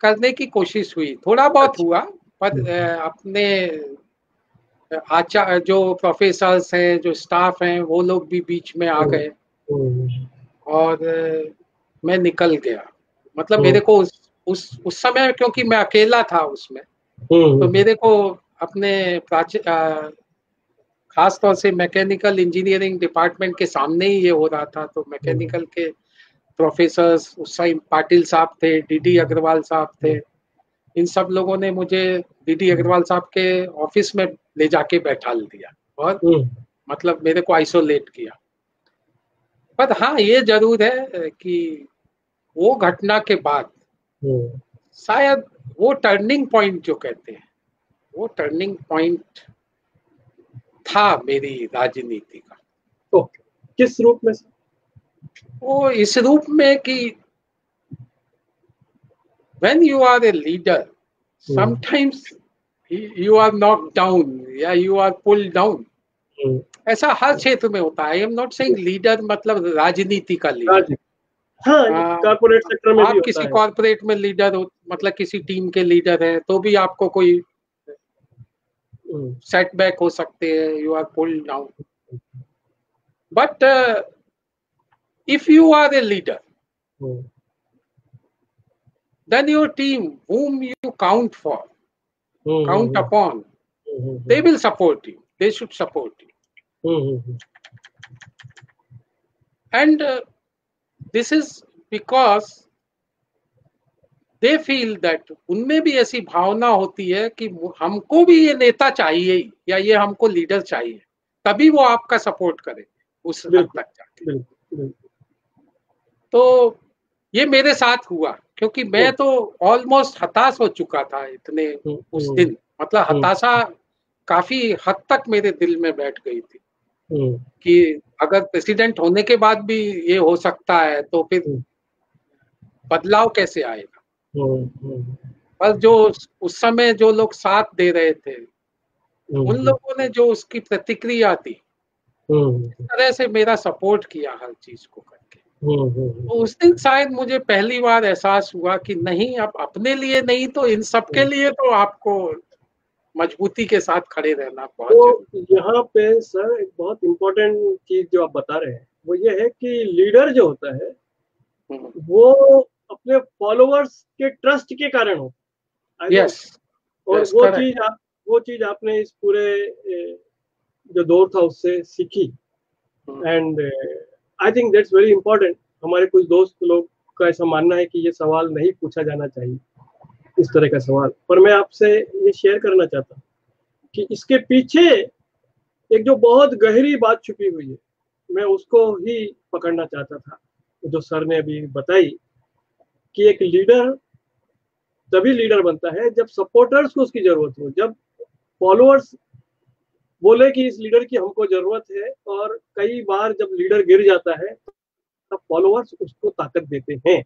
S2: करने की कोशिश हुई। थोड़ा बहुत अच्छा। हुआ पर हम्म। अपने आचार्य जो प्रोफेसर्स हैं जो स्टाफ हैं वो लोग भी बीच में आ गए। और मैं निकल गया। मतलब हम्म। मेरे को उस उस उस समय क्योंकि मैं अकेला था उसमें तो मेरे को अपने खास तौर से मैकेनिकल इंजीनियरिंग डिपार्टमेंट के सामने ही ये हो रहा था तो मैकेनिकल के प्रोफेसर उस टाइम पाटिल साहब थे डीडी अग्रवाल साहब थे इन सब लोगों ने मुझे डीडी अग्रवाल साहब के ऑफ़िस में ले जाके बैठा दिया। और मतलब मेरे को आइसोलेट किया। पर हाँ ये ज़रूर है कि वो घटना के बाद हम्म। शायद वो टर्निंग पॉइंट जो कहते हैं वो टर्निंग पॉइंट था मेरी राजनीति का।
S1: तो किस रूप में
S2: वो इस रूप में कि when you are a leader sometimes you are knock down या यू आर पुल डाउन ऐसा हर क्षेत्र में होता है। I am not saying leader मतलब राजनीति का लीडर
S1: कारपोरेट हाँ, सेक्टर में
S2: आप किसी कॉर्पोरेट में लीडर हो मतलब किसी टीम के लीडर है तो भी आपको कोई सेटबैक हो सकते हैं। You are pulled down but if you are a leader then your team whom you count for mm-hmm. count upon mm-hmm. they will support you they should support you mm-hmm. and uh, this is because they feel that उनमें भी ऐसी भावना होती है कि हमको भी ये नेता चाहिए या ये हमको लीडर चाहिए तभी वो आपका सपोर्ट करे उस हद तक जाके तो ये मेरे साथ हुआ क्योंकि मैं तो ऑलमोस्ट हताश हो चुका था इतने हम्म, उस हम्म। दिन मतलब हम्म। हताशा काफ़ी हद तक मेरे दिल में बैठ गई थी कि अगर प्रेसिडेंट होने के बाद भी ये हो सकता है तो फिर बदलाव कैसे आएगा? पर जो उस समय जो लोग साथ दे रहे थे उन लोगों ने जो उसकी प्रतिक्रिया दी इस तरह से मेरा सपोर्ट किया हर चीज़ को करके। तो उस दिन शायद मुझे पहली बार एहसास हुआ कि नहीं अब अपने लिए नहीं तो इन सबके लिए तो आपको मजबूती के साथ खड़े रहना
S1: बहुत तो यहाँ पे सर एक बहुत इम्पोर्टेंट चीज़ जो आप बता रहे हैं वो ये है कि लीडर जो होता है वो अपने फॉलोअर्स के ट्रस्ट के कारण हो।
S2: Yes.
S1: और yes, वो चीज़ आप वो चीज़ आपने इस पूरे जो दौर था उससे सीखी। And I think that's very important हमारे कुछ दोस्त लोग का ऐसा मानना है कि ये सवाल नहीं पूछा जाना चाहिए। इस तरह का सवाल। पर मैं आपसे ये शेयर करना चाहता हूँ कि इसके पीछे एक जो बहुत गहरी बात छुपी हुई है, मैं उसको ही पकड़ना चाहता था। जो सर ने अभी बताई कि एक लीडर, तभी लीडर बनता है जब सपोर्टर्स को उसकी ज़रूरत हो। जब फॉलोअर्स बोले कि इस लीडर की हमको ज़रूरत है और कई बार जब लीडर गिर जाता है, तब फॉलोअर्स उसको ताकत देते हैं।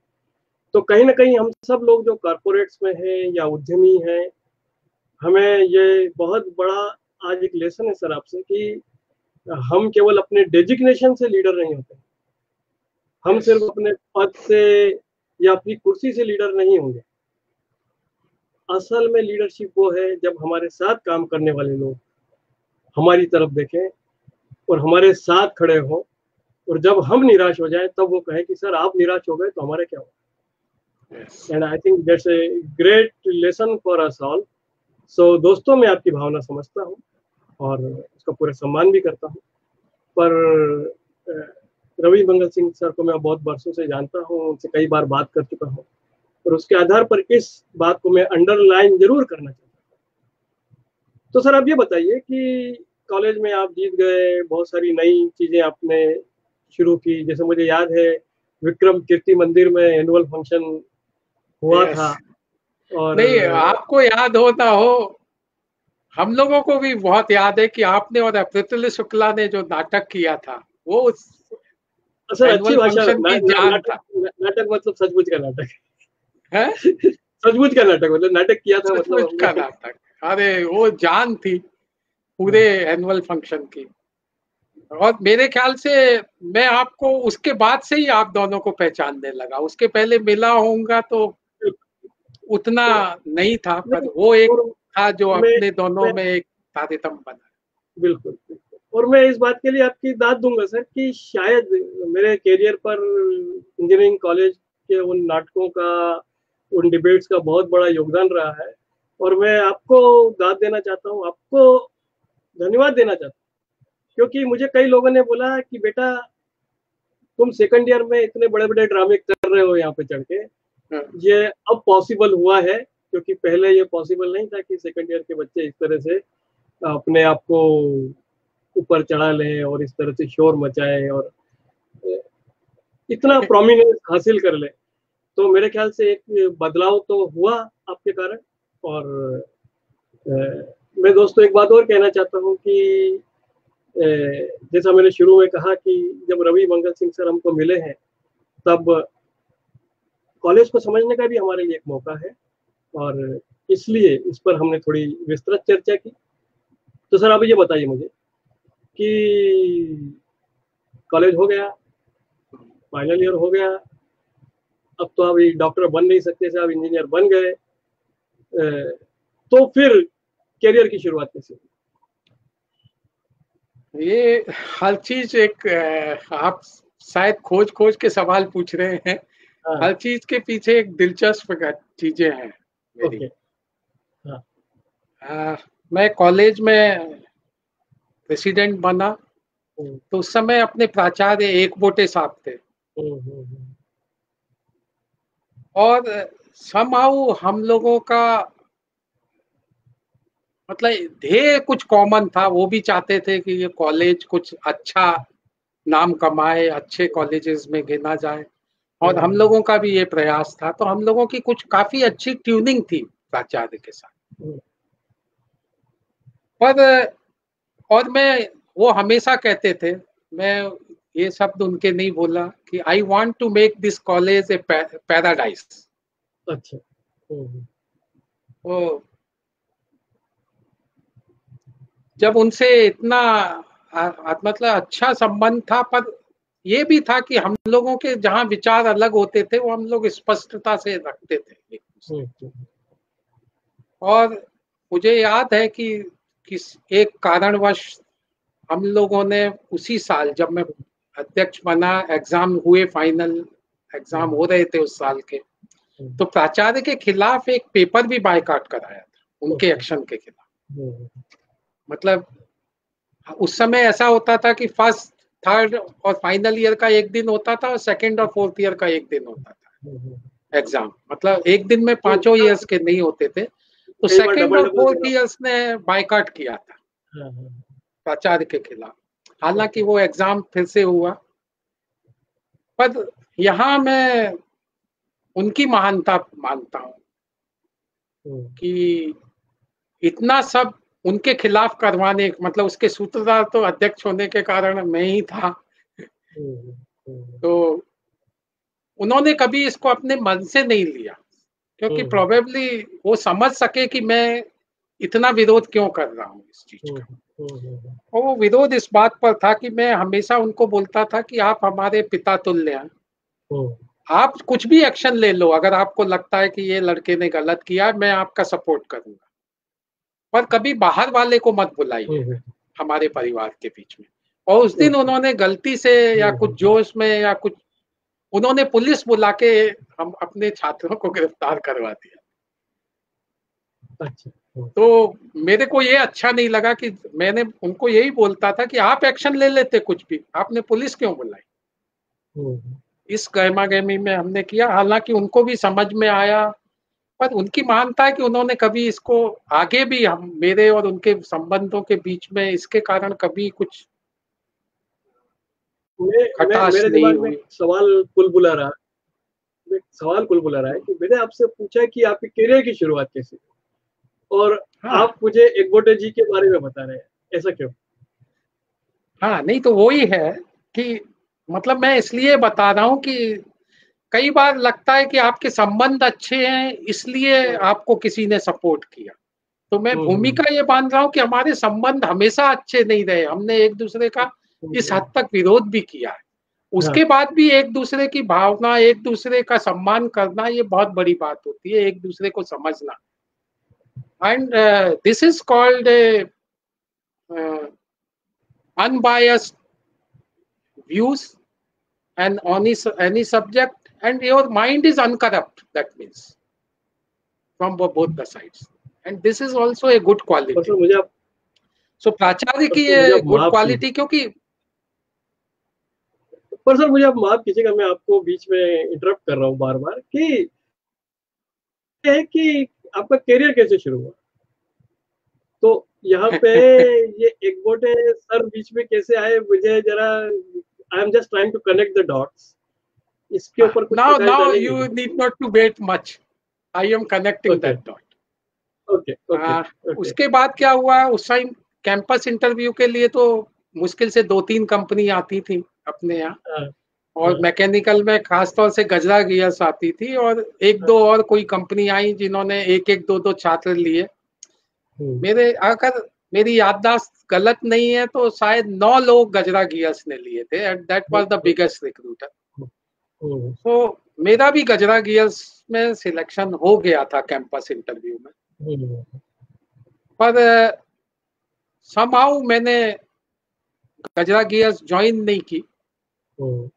S1: तो कहीं ना कहीं हम सब लोग जो कारपोरेट्स में हैं या उद्यमी हैं, हमें ये बहुत बड़ा आज एक लेसन है सर आपसे कि हम केवल अपने डेजिग्नेशन से लीडर नहीं होते। हम सिर्फ़ अपने पद से या अपनी कुर्सी से लीडर नहीं होंगे। असल में लीडरशिप वो है जब हमारे साथ काम करने वाले लोग हमारी तरफ़ देखें और हमारे साथ खड़े हों और जब हम निराश हो जाए, तब वो कहे कि, सर, आप निराश हो गए तो हमारे क्या होगा and I think that's a great lesson for us all so दोस्तों, मैं आपकी भावना समझता हूँ और उसका पूरा सम्मान भी करता हूँ। पर रवि मंगल सिंह सर को मैं बहुत वर्षों से जानता हूँ, उनसे कई बार बात कर चुका हूँ। और उसके आधार पर इस बात को मैं अंडरलाइन ज़रूर करना चाहता हूँ। तो सर, आप ये बताइए कि कॉलेज में आप जीत गए, बहुत सारी नई चीज़ें आपने शुरू की। जैसे मुझे याद है, विक्रम कीर्ति मंदिर में एनुअल फ़ंक्शन हुआ yes. था।
S2: और नहीं आपको याद होता हो हम लोगों को भी बहुत याद है कि आपने और अप्रतुल्य शुक्ला ने जो नाटक किया था वो
S1: सर अच्छी भाषा नाटक मतलब सचमुच का नाटक। है? सचमुच का नाटक मतलब नाटक किया था मतलब
S2: का नाटक। अरे वो जान थी पूरे एनुअल फ़ंक्शन की। और मेरे ख्याल से मैं आपको उसके बाद से ही आप दोनों को पहचानने लगा। उसके पहले मिला होऊँगा तो उतना नहीं था पर वो एक था जो अपने दोनों में एक तादेतम बना।
S1: बिल्कुल और मैं इस बात के लिए आपकी दाद दूँगा सर कि शायद मेरे कैरियर पर इंजीनियरिंग कॉलेज के उन नाटकों का उन डिबेट्स का बहुत बड़ा योगदान रहा है। और मैं आपको दाद देना चाहता हूँ आपको धन्यवाद देना चाहता हूँ। क्योंकि मुझे कई लोगों ने बोला कि बेटा तुम सेकंड ईयर में इतने बड़े बड़े ड्रामे कर रहे हो यहाँ पे चढ़ के। ये अब पॉसिबल हुआ है क्योंकि पहले ये पॉसिबल नहीं था कि सेकंड ईयर के बच्चे इस तरह से अपने आप को ऊपर चढ़ा लें और इस तरह से शोर मचाए और इतना प्रोमिनेंस हासिल कर ले। तो मेरे ख्याल से एक बदलाव तो हुआ आपके कारण और ए, मैं दोस्तों एक बात और कहना चाहता हूँ कि ए, जैसा मैंने शुरू में कहा कि जब रवि मंगल सिंह सर हमको मिले हैं तब कॉलेज को समझने का भी हमारे लिए एक मौका है और इसलिए इस पर हमने थोड़ी विस्तृत चर्चा की। तो सर, आप ये बताइए मुझे कि कॉलेज हो गया, फाइनल ईयर हो गया, अब तो अभी डॉक्टर बन नहीं सकते थे अब इंजीनियर बन गए तो फिर करियर की शुरुआत कैसे
S2: ये हर चीज़ एक आप शायद खोज खोज के सवाल पूछ रहे हैं। हाँ। हर चीज़ के पीछे एक दिलचस्प चीज़ें हैं मेरी हाँ। आ, मैं कॉलेज में प्रेसिडेंट बना हम्म। तो उस समय अपने प्राचार्य एक बोटे साहब थे हम्म, हम्म, और समाऊ हम लोगों का मतलब ध्येय कुछ कॉमन था वो भी चाहते थे कि ये कॉलेज कुछ अच्छा नाम कमाए अच्छे कॉलेजेस में गिना जाए और हम लोगों का भी ये प्रयास था तो हम लोगों की कुछ काफ़ी अच्छी ट्यूनिंग थी प्राचार्य के साथ। पर और मैं वो हमेशा कहते थे मैं ये शब्द उनके नहीं बोला कि I want to make this college a paradise अच्छा। तो जब उनसे इतना मतलब अच्छा संबंध था पर ये भी था कि हम लोगों के जहाँ विचार अलग होते थे वो हम लोग स्पष्टता से रखते थे और मुझे याद है कि किस एक कारणवश हम लोगों ने उसी साल जब मैं अध्यक्ष बना एग्ज़ाम हुए फाइनल एग्ज़ाम हो रहे थे उस साल के हम्म। तो प्राचार्य के खिलाफ एक पेपर भी बायकाट कराया था उनके एक्शन के खिलाफ हम्म। मतलब उस समय ऐसा होता था कि फ़र्स्ट थर्ड और फाइनल ईयर का एक दिन होता था और सेकेंड और फोर्थ ईयर का एक दिन होता था। एग्ज़ाम मतलब एक दिन में पाँचों ईयर्स के नहीं होते थे। तो सेकेंड और फोर्थ ईयर्स ने बाइकाट किया था। प्राचार्य के खिलाफ। हालाँकि वो एग्ज़ाम फिर से हुआ। पर यहाँ मैं उनकी महानता मानता हूँ हम्म। कि इतना सब उनके खिलाफ करवाने मतलब उसके सूत्रधार तो अध्यक्ष होने के कारण मैं ही था। तो उन्होंने कभी इसको अपने मन से नहीं लिया क्योंकि प्रोबेबली वो समझ सके कि मैं इतना विरोध क्यों कर रहा हूँ इस चीज़ का। और वो विरोध इस बात पर था कि मैं हमेशा उनको बोलता था कि आप हमारे पिता तुल्य हैं। आप कुछ भी एक्शन ले लो अगर आपको लगता है कि ये लड़के ने गलत किया मैं आपका सपोर्ट करूँगा। पर कभी बाहर वाले को मत बुलाइए। हम्म, हम्म। हमारे परिवार के बीच में। और उस दिन हम्म। उन्होंने गलती से या कुछ जोश में या कुछ उन्होंने पुलिस बुला के हम अपने छात्रों को गिरफ़्तार करवा दिया। अच्छा तो मेरे को ये अच्छा नहीं लगा कि मैंने उनको यही बोलता था कि आप एक्शन ले लेते कुछ भी आपने पुलिस क्यों बुलाई? इस गहमा गहमी में हमने किया। हालाँकि उनको भी समझ में आया पर उनकी मानता है कि उन्होंने कभी इसको आगे भी हम मेरे और उनके संबंधों के बीच में इसके कारण कभी कुछ
S1: मेरे दिमाग में सवाल कुल बुला रहा सवाल कुल बुला रहा है कि मैंने आपसे पूछा कि आपके करियर की शुरुआत कैसे? और हाँ। आप मुझे एक गोटे जी के बारे में बता रहे हैं। ऐसा क्यों?
S2: हाँ नहीं तो वही है कि मतलब मैं इसलिए बता रहा हूँ कि कई बार लगता है कि आपके संबंध अच्छे हैं इसलिए आपको किसी ने सपोर्ट किया। तो मैं हम्म, भूमिका हम्म। ये बाँध रहा हूँ कि हमारे संबंध हमेशा अच्छे नहीं रहे। हमने एक दूसरे का हम्म, इस हद तक विरोध भी किया है। उसके हाँ। बाद भी एक दूसरे की भावना एक दूसरे का सम्मान करना ये बहुत बड़ी बात होती है एक दूसरे को समझना। And this is called unbiased views and on any subject and your mind is uncorrupt that means from both the sides. And this is also a good quality.
S1: Sir
S2: so प्राचार्य की
S1: मुझे
S2: ये गुड क्वालिटी क्योंकि
S1: पर sir मुझे आप माफ़ कीजिएगा मैं आपको बीच में इंटरप्ट कर रहा हूँ बार बार कि ये है कि आपका करियर कैसे शुरू हुआ? तो यहाँ पे ये एक बोटे सर बीच में कैसे आए? मुझे जरा I am just trying to connect the dots इसके ऊपर कुछ
S2: now
S1: बताना
S2: now
S1: चाहेंगे?
S2: you need not to wait much. I am connecting
S1: Okay.
S2: that dot.
S1: Okay okay
S2: हाँ, उसके बाद क्या हुआ? उस टाइम कैंपस इंटरव्यू के लिए तो मुश्किल से दो तीन कंपनी आती थी अपने यहाँ।
S1: हाँ,
S2: और
S1: हाँ।
S2: मैकेनिकल में खास तौर से गजरा गियर्स आती थी और एक दो और कोई कंपनी आई जिन्होंने एक एक दो दो छात्र लिए।
S1: हम्म,
S2: मेरे अगर मेरी याददाश्त गलत नहीं है तो शायद नौ लोग गजरा गियर्स ने लिए थे and that was the biggest
S1: recruiter
S2: तो मेरा भी गजरा गियर्स में सिलेक्शन हो गया था कैंपस इंटरव्यू में।
S1: हम्म,
S2: पर समहाउ मैंने गजरा गियर्स ज्वाइन नहीं की।
S1: हम्म,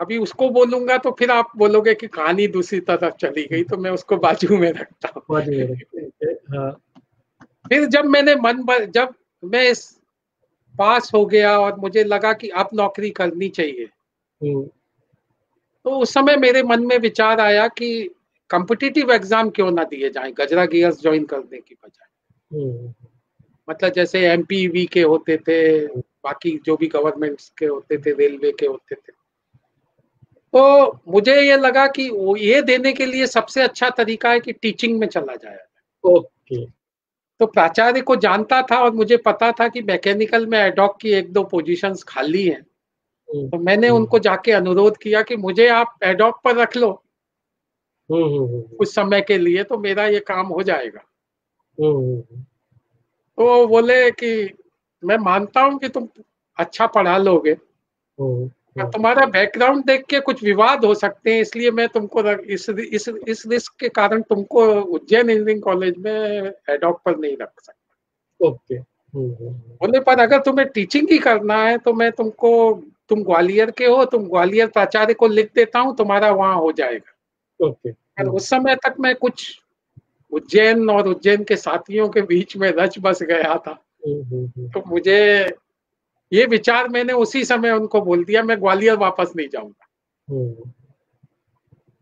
S2: अभी उसको बोलूँगा तो फिर आप बोलोगे कि कहानी दूसरी तरफ़ चली गई तो मैं उसको बाजू में रखता हूँ।
S1: है,
S2: फिर जब मैंने मन ब- जब मैं इस पास हो गया और मुझे लगा कि अब नौकरी करनी चाहिए। तो उस समय मेरे मन में विचार आया कि कॉम्पिटिटिव एग्ज़ाम क्यों ना दिए जाएँ? गजरा गियर्स ज्वाइन करने की बजाय। मतलब जैसे एमपीवी के होते थे बाकी जो भी गवर्नमेंट्स के होते थे रेलवे के होते थे। तो मुझे ये लगा कि वो ये देने के लिए सबसे अच्छा तरीका है कि टीचिंग में चला जाए।
S1: ओके।
S2: तो प्राचार्य को जानता था और मुझे पता था कि मैकेनिकल में एडॉक की एक दो पोजीशंस खाली हैं। तो मैंने
S1: हम्म।
S2: उनको जाके अनुरोध किया कि मुझे आप एडॉक पर रख लो।
S1: हम्म, हम्म, हम्म,
S2: कुछ समय के लिए तो मेरा ये काम हो जाएगा।
S1: हम्म, हम्म,
S2: तो वो बोले कि मैं मानता हूँ कि तुम अच्छा पढ़ा लोगे
S1: हम्म,
S2: तुम्हारा बैकग्राउंड देख के कुछ विवाद हो सकते हैं इसलिए मैं तुमको इस इस इस रिस्क के कारण तुमको उज्जैन इंजीनियरिंग कॉलेज में एडॉक पर नहीं रख सकता।
S1: ओके। हम्म, हम्म,
S2: बोले पर अगर तुम्हें टीचिंग ही करना है तो मैं तुमको तुम ग्वालियर के हो तुम ग्वालियर प्राचार्य को लिख देता हूँ तुम्हारा वहाँ हो जाएगा।
S1: ओके।
S2: पर उस समय तक मैं कुछ उज्जैन और उज्जैन के साथियों के बीच में रच बस गया था। तो मुझे ये विचार मैंने उसी समय उनको बोल दिया मैं ग्वालियर वापस नहीं जाऊँगा।
S1: हम्म,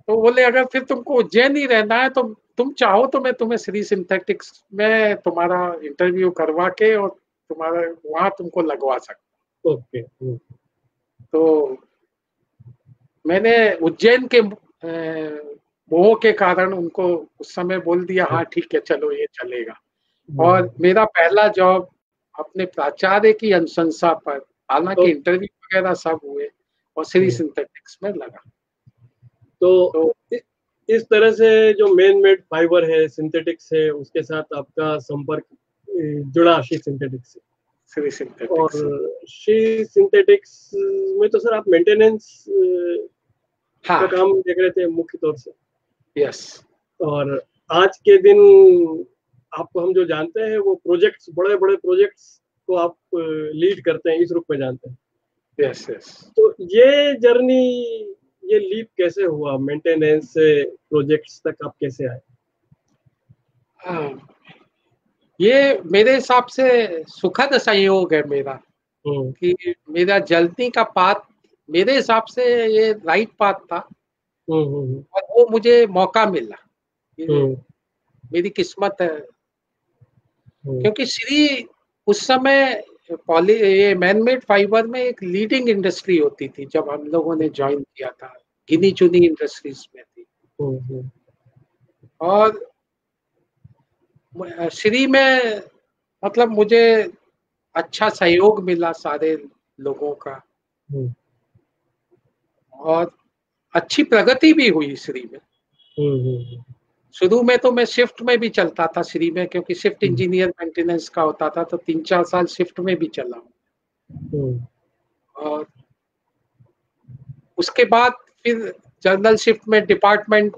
S2: तो बोले अगर फिर तुमको उज्जैन ही रहना है तो तुम चाहो तो मैं तुम्हें श्री सिंथेटिक्स में तुम्हारा इंटरव्यू करवा के और तुम्हारा वहाँ तुमको लगवा सकता
S1: ओके हम्म,
S2: तो मैंने उज्जैन के मोह के कारण उनको उस समय बोल दिया हाँ ठीक है चलो ये चलेगा। और मेरा पहला जॉब अपने प्राचार्य की अनुशंसा पर हालाँकि
S1: तो-
S2: इंटरव्यू वगैरह सब हुए और श्री
S1: हम्म।
S2: सिंथेटिक्स में लगा।
S1: तो
S2: तो-
S1: इस तरह से जो मेन मेड फाइबर है सिंथेटिक्स है उसके साथ आपका संपर्क जुड़ा शी सिंथेटिक्स से। और
S2: सिंथेटिक्स
S1: शी सिंथेटिक्स में तो सर आप मेंटेनेंस का
S2: हाँ
S1: काम देख रहे थे मुख्य तौर से।
S2: यस
S1: और आज के दिन आपको हम जो जानते हैं वो प्रोजेक्ट्स बड़े बड़े प्रोजेक्ट्स को आप लीड करते हैं इस रूप में जानते हैं।
S2: यस यस
S1: तो ये जर्नी ये लीप कैसे हुआ? मेंटेनेंस से प्रोजेक्ट्स तक आप कैसे आए?
S2: हाँ। ये मेरे हिसाब से सुखद संयोग है मेरा
S1: हम्म,
S2: कि मेरा जलती का पाथ मेरे हिसाब से ये राइट पाथ था।
S1: हम्म, हम्म,
S2: और वो मुझे मौका मिला मेरी किस्मत है। क्योंकि श्री उस समय पॉली ये मैनमेड फाइबर में एक लीडिंग इंडस्ट्री होती थी जब हम लोगों ने ज्वाइन किया था। गिनी चुनी इंडस्ट्रीज़ में थी। और श्री में मतलब मुझे अच्छा सहयोग मिला सारे लोगों का।
S1: हम्म,
S2: और अच्छी प्रगति भी हुई श्री में।
S1: हम्म, हम्म,
S2: शुरू में तो मैं शिफ्ट में भी चलता था श्री में क्योंकि शिफ्ट। इंजीनियर मेंटेनेंस का होता था तो तीन चार साल शिफ्ट में भी चला और उसके बाद फिर जनरल शिफ्ट में डिपार्टमेंट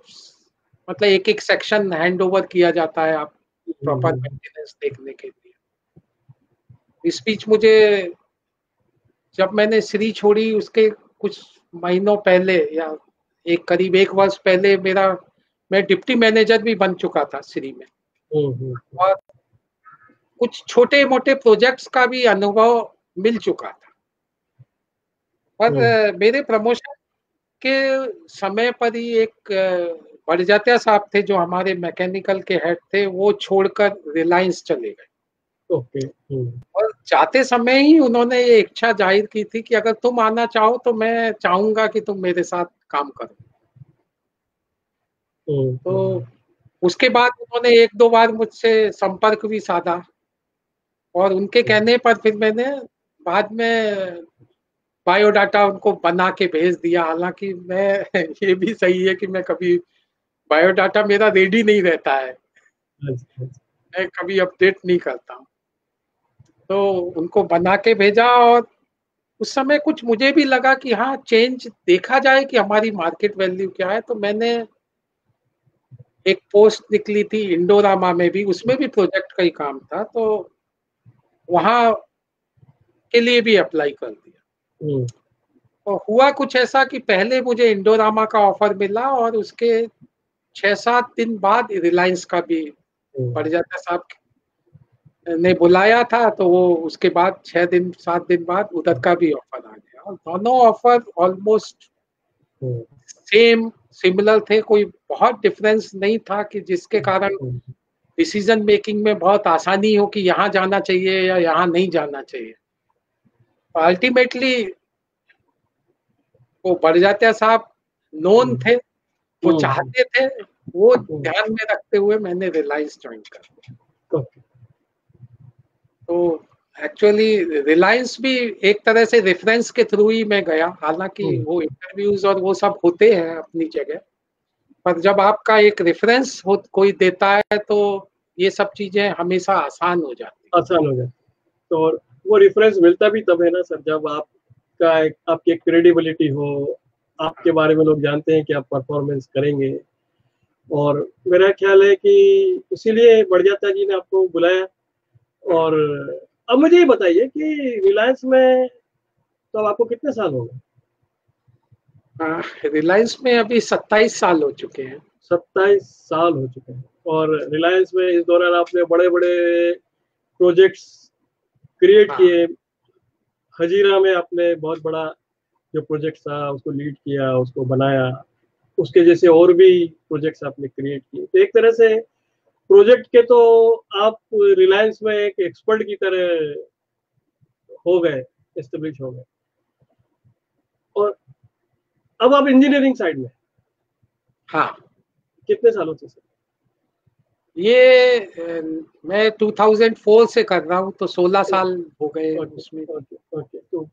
S2: मतलब एक एक सेक्शन हैंड ओवर किया जाता है आप प्रॉपर
S1: हम्म,
S2: मेंटेनेंस देखने के लिए इस बीच मुझे जब मैंने श्री छोड़ी उसके कुछ महीनों पहले या एक करीब एक वर्ष पहले मेरा मैं डिप्टी मैनेजर भी बन चुका था श्री में
S1: हम्म, हम्म।
S2: और कुछ छोटे मोटे प्रोजेक्ट्स का भी अनुभव मिल चुका था पर। मेरे प्रमोशन के समय पर ही एक बड़जात्या साहब थे जो हमारे मैकेनिकल के हेड थे वो छोड़कर रिलायंस चले गए।
S1: ओके
S2: और जाते समय ही उन्होंने ये इच्छा ज़ाहिर की थी कि अगर तुम आना चाहो तो मैं चाहूँगा कि तुम मेरे साथ काम करो। तो उसके बाद उन्होंने एक दो बार मुझसे संपर्क भी साधा और उनके कहने पर फिर मैंने बाद में बायोडाटा उनको बना के भेज दिया। हालाँकि मैं ये भी सही है कि मैं कभी बायोडाटा मेरा रेडी नहीं रहता है। मैं कभी अपडेट नहीं करता हूँ तो उनको बना के भेजा और उस समय कुछ मुझे भी लगा कि हाँ चेंज देखा जाए कि हमारी मार्केट वैल्यू क्या है तो मैंने एक पोस्ट निकली थी इंडोरामा में भी उसमें भी प्रोजेक्ट का ही काम था तो वहाँ के लिए भी अप्लाई कर दिया
S1: हम्म।
S2: तो हुआ कुछ ऐसा कि पहले मुझे इंडोरामा का ऑफ़र मिला और उसके छह सात दिन बाद रिलायंस का भी
S1: हम्म।
S2: पड़ जाता साहब। ने बुलाया था तो वो उसके बाद छह दिन सात दिन बाद उधर का भी ऑफ़र आ गया। और दोनों ऑफ़र ऑलमोस्ट सेम सिमिलर थे। कोई बहुत डिफरेंस नहीं था कि जिसके कारण डिसीज़न मेकिंग में बहुत आसानी हो कि यहाँ जाना चाहिए या यहाँ नहीं जाना चाहिए। अल्टीमेटली वो बढ़ जाते साहब। नोन थे। वो चाहते थे वो ध्यान में रखते हुए मैंने रिलायंस ज्वाइन कर तो एक्चुअली रिलायंस भी एक तरह से रेफरेंस के थ्रू ही मैं गया। हालाँकि हम्म। वो इंटरव्यूज़ और वो सब होते हैं अपनी जगह पर जब आपका एक रेफरेंस हो कोई देता है तो ये सब चीज़ें हमेशा आसान हो जाती
S1: आसान हो जाती तो वो रेफरेंस मिलता भी तब है ना सर जब आपका एक आपकी क्रेडिबिलिटी हो आपके बारे में लोग जानते हैं कि आप परफॉर्मेंस करेंगे। और मेरा ख्याल है कि इसीलिए बढ़ जाता जी ने आपको बुलाया। और अब मुझे ये बताइए कि रिलायंस में तो अब आपको कितने साल हो
S2: गए? रिलायंस में अभी सत्ताईस साल हो चुके हैं।
S1: सत्ताईस साल हो चुके हैं। और रिलायंस में इस दौरान आपने बड़े बड़े प्रोजेक्ट्स क्रिएट। किए। हजीरा में आपने बहुत बड़ा जो प्रोजेक्ट था उसको लीड किया उसको बनाया उसके जैसे और भी प्रोजेक्ट्स आपने क्रिएट किए। तो एक तरह से प्रोजेक्ट के तो आप रिलायंस में एक एक्सपर्ट की तरह हो गए एस्टेब्लिश हो गए। और अब आप इंजीनियरिंग साइड में
S2: हाँ।
S1: कितने सालों से सर?
S2: ये मैं 2004 से कर रहा हूँ तो 16 साल हो गए उसमें।
S1: Okay okay. तो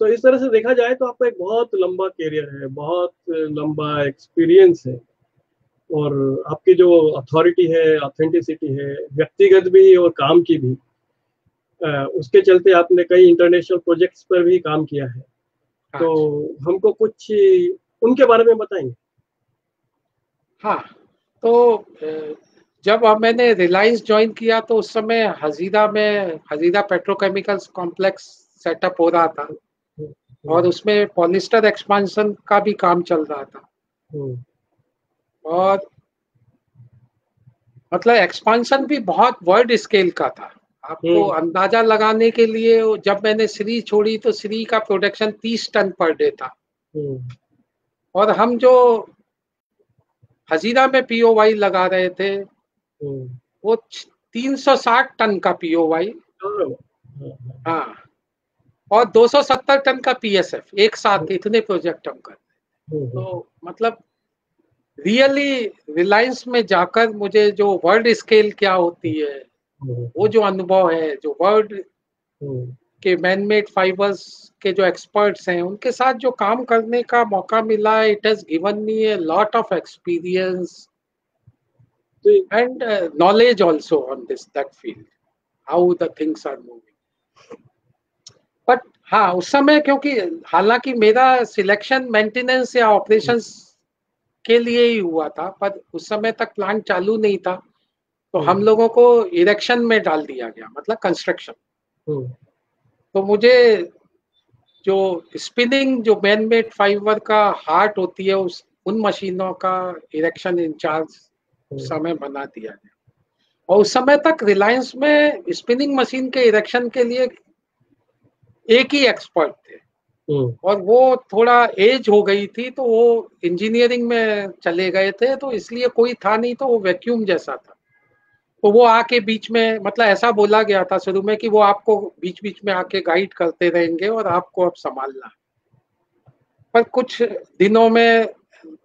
S1: तो इस तरह से देखा जाए तो आपका एक बहुत लंबा करियर है बहुत लंबा एक्सपीरियंस है और आपकी जो अथॉरिटी है ऑथेंटिसिटी है व्यक्तिगत भी और काम की भी उसके चलते आपने कई इंटरनेशनल प्रोजेक्ट्स पर भी काम किया है तो अच्छा। हमको कुछ उनके बारे में बताएँगे
S2: हाँ तो जब मैंने रिलायंस ज्वाइन किया तो उस समय हजीरा में हजीरा पेट्रोकेमिकल्स कॉम्प्लेक्स सेटअप हो रहा था। और उसमें पॉलिस्टर एक्सपांशन का भी काम चल रहा था हम्म। और मतलब एक्सपांशन भी बहुत वर्ल्ड स्केल का था आपको हम्म। अंदाज़ा लगाने के लिए जब मैंने श्री छोड़ी तो श्री का प्रोडक्शन तीस टन पर डे था हम्म। और हम जो हजीरा में पीओवाई लगा रहे थे। वो 360 टन का पीओवाई हाँ और 270 टन का पीएसएफ एक साथ इतने प्रोजेक्ट हम कर तो मतलब रियली रिलायंस में जाकर मुझे जो वर्ल्ड स्केल क्या होती है वो जो अनुभव है जो वर्ल्ड के मैनमेड फाइबर्स के जो एक्सपर्ट्स हैं उनके साथ जो काम करने का मौका मिला है it has given me a lot of experience and knowledge also on this that field how the things are moving but हाँ उस समय क्योंकि हालाँकि मेरा सिलेक्शन मेंटेनेंस या ऑपरेशंस के लिए ही हुआ था पर उस समय तक प्लांट चालू नहीं था तो हम हम्म। लोगों को इरेक्शन में डाल दिया गया मतलब कंस्ट्रक्शन हम्म। तो मुझे जो स्पिनिंग जो मैन मेड फाइबर का हार्ट होती है उस उन मशीनों का इरेक्शन इंचार्ज उस समय बना दिया गया और उस समय तक रिलायंस में स्पिनिंग मशीन के इरेक्शन के लिए एक ही एक्सपर्ट थे। हम्म। और वो थोड़ा एज हो गई थी तो वो इंजीनियरिंग में चले गए थे तो इसलिए कोई था नहीं तो वो वैक्यूम जैसा था। तो वो आके बीच में मतलब ऐसा बोला गया था शुरू में कि वो आपको बीच बीच में आके गाइड करते रहेंगे और आपको अब संभालना पर कुछ दिनों में